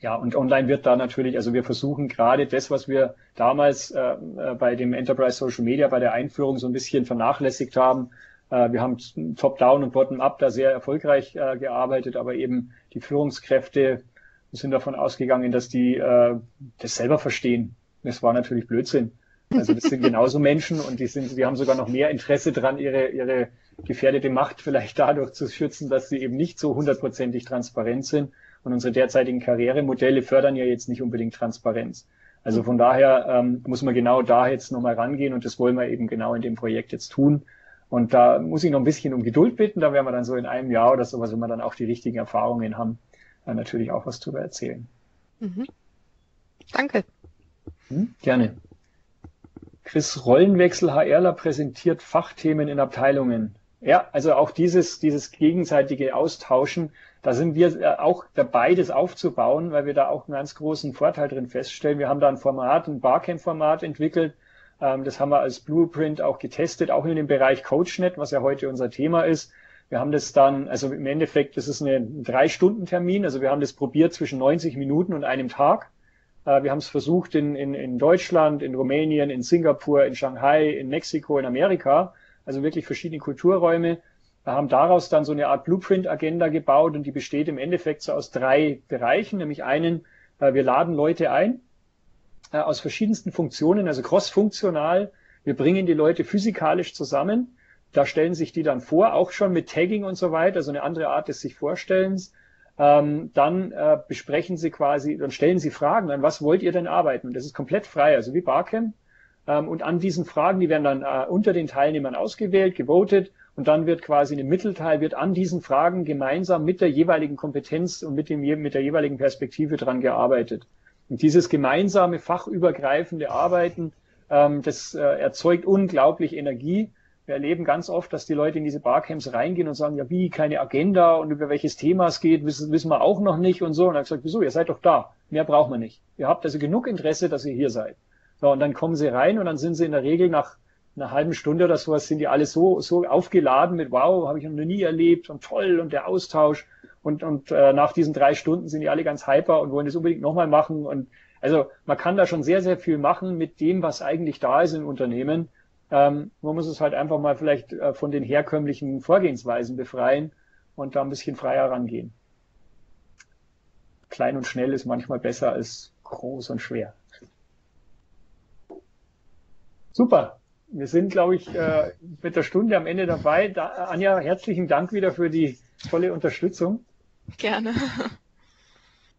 Ja, und online wird da natürlich, also wir versuchen gerade das, was wir damals äh, äh, bei dem Enterprise Social Media, bei der Einführung so ein bisschen vernachlässigt haben. Äh, wir haben Top-Down und Bottom-Up da sehr erfolgreich äh, gearbeitet, aber eben die Führungskräfte sind davon ausgegangen, dass die äh, das selber verstehen. Das war natürlich Blödsinn. Also das sind genauso Menschen und die sind, die haben sogar noch mehr Interesse dran, ihre, ihre gefährdete Macht vielleicht dadurch zu schützen, dass sie eben nicht so hundertprozentig transparent sind. Und unsere derzeitigen Karrieremodelle fördern ja jetzt nicht unbedingt Transparenz. Also von daher ähm, muss man genau da jetzt nochmal rangehen und das wollen wir eben genau in dem Projekt jetzt tun. Und da muss ich noch ein bisschen um Geduld bitten. Da werden wir dann so in einem Jahr oder sowas, wenn wir dann auch die richtigen Erfahrungen haben, natürlich auch was drüber erzählen. Mhm. Danke. Hm, gerne. Chris Rollenwechsel HRler präsentiert Fachthemen in Abteilungen. Ja, also auch dieses, dieses gegenseitige Austauschen, da sind wir äh, auch dabei, das aufzubauen, weil wir da auch einen ganz großen Vorteil drin feststellen. Wir haben da ein Format, ein Barcamp-Format entwickelt. Ähm, das haben wir als Blueprint auch getestet, auch in dem Bereich CoachNet, was ja heute unser Thema ist. Wir haben das dann, also im Endeffekt, das ist ein Drei-Stunden-Termin. Also wir haben das probiert zwischen 90 Minuten und einem Tag. Äh, wir haben es versucht in, in, in Deutschland, in Rumänien, in Singapur, in Shanghai, in Mexiko, in Amerika also wirklich verschiedene Kulturräume. Wir haben daraus dann so eine Art Blueprint-Agenda gebaut und die besteht im Endeffekt so aus drei Bereichen, nämlich einen, äh, wir laden Leute ein äh, aus verschiedensten Funktionen, also cross-funktional. Wir bringen die Leute physikalisch zusammen. Da stellen sich die dann vor, auch schon mit Tagging und so weiter, also eine andere Art des sich Vorstellens. Ähm, dann äh, besprechen sie quasi, dann stellen sie Fragen, an was wollt ihr denn arbeiten? Und das ist komplett frei, also wie Barcamp. Ähm, und an diesen Fragen, die werden dann äh, unter den Teilnehmern ausgewählt, gewotet und dann wird quasi ein Mittelteil wird an diesen Fragen gemeinsam mit der jeweiligen Kompetenz und mit, dem, mit der jeweiligen Perspektive dran gearbeitet. Und dieses gemeinsame, fachübergreifende Arbeiten, ähm, das äh, erzeugt unglaublich Energie. Wir erleben ganz oft, dass die Leute in diese Barcamps reingehen und sagen, ja, wie, keine Agenda und über welches Thema es geht, wissen, wissen wir auch noch nicht und so. Und dann gesagt, wieso, ihr seid doch da. Mehr braucht man nicht. Ihr habt also genug Interesse, dass ihr hier seid. So, und dann kommen sie rein und dann sind sie in der Regel nach einer halben Stunde oder sowas sind die alle so, so aufgeladen mit wow, habe ich noch nie erlebt und toll und der Austausch. Und, und äh, nach diesen drei Stunden sind die alle ganz hyper und wollen das unbedingt nochmal machen. Und also man kann da schon sehr, sehr viel machen mit dem, was eigentlich da ist im Unternehmen. Ähm, man muss es halt einfach mal vielleicht äh, von den herkömmlichen Vorgehensweisen befreien und da ein bisschen freier rangehen. Klein und schnell ist manchmal besser als groß und schwer. Super. Wir sind, glaube ich, äh, mit der Stunde am Ende dabei. Da, Anja, herzlichen Dank wieder für die tolle Unterstützung. Gerne.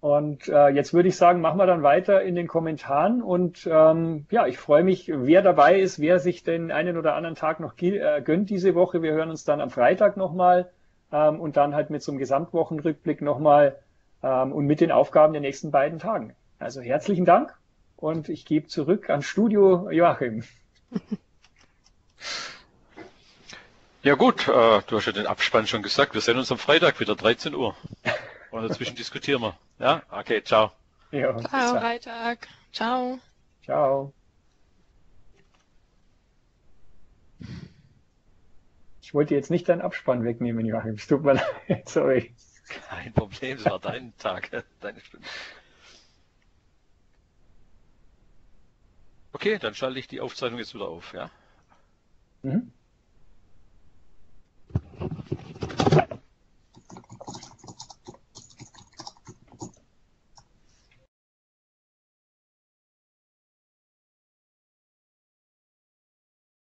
Und äh, jetzt würde ich sagen, machen wir dann weiter in den Kommentaren. Und ähm, ja, ich freue mich, wer dabei ist, wer sich den einen oder anderen Tag noch äh, gönnt diese Woche. Wir hören uns dann am Freitag nochmal ähm, und dann halt mit so einem Gesamtwochenrückblick nochmal ähm, und mit den Aufgaben der nächsten beiden Tagen. Also herzlichen Dank und ich gebe zurück ans Studio Joachim. Ja gut, äh, du hast ja den Abspann schon gesagt. Wir sehen uns am Freitag wieder 13 Uhr. Und dazwischen diskutieren wir. Ja? Okay, ciao. Ja, ciao, Freitag. Ciao. Ciao. Ich wollte jetzt nicht deinen Abspann wegnehmen, Joachim. Es tut mir leid. Sorry. Kein Problem, es war dein Tag, deine Stunde. Okay, dann schalte ich die Aufzeichnung jetzt wieder auf, ja? Mhm.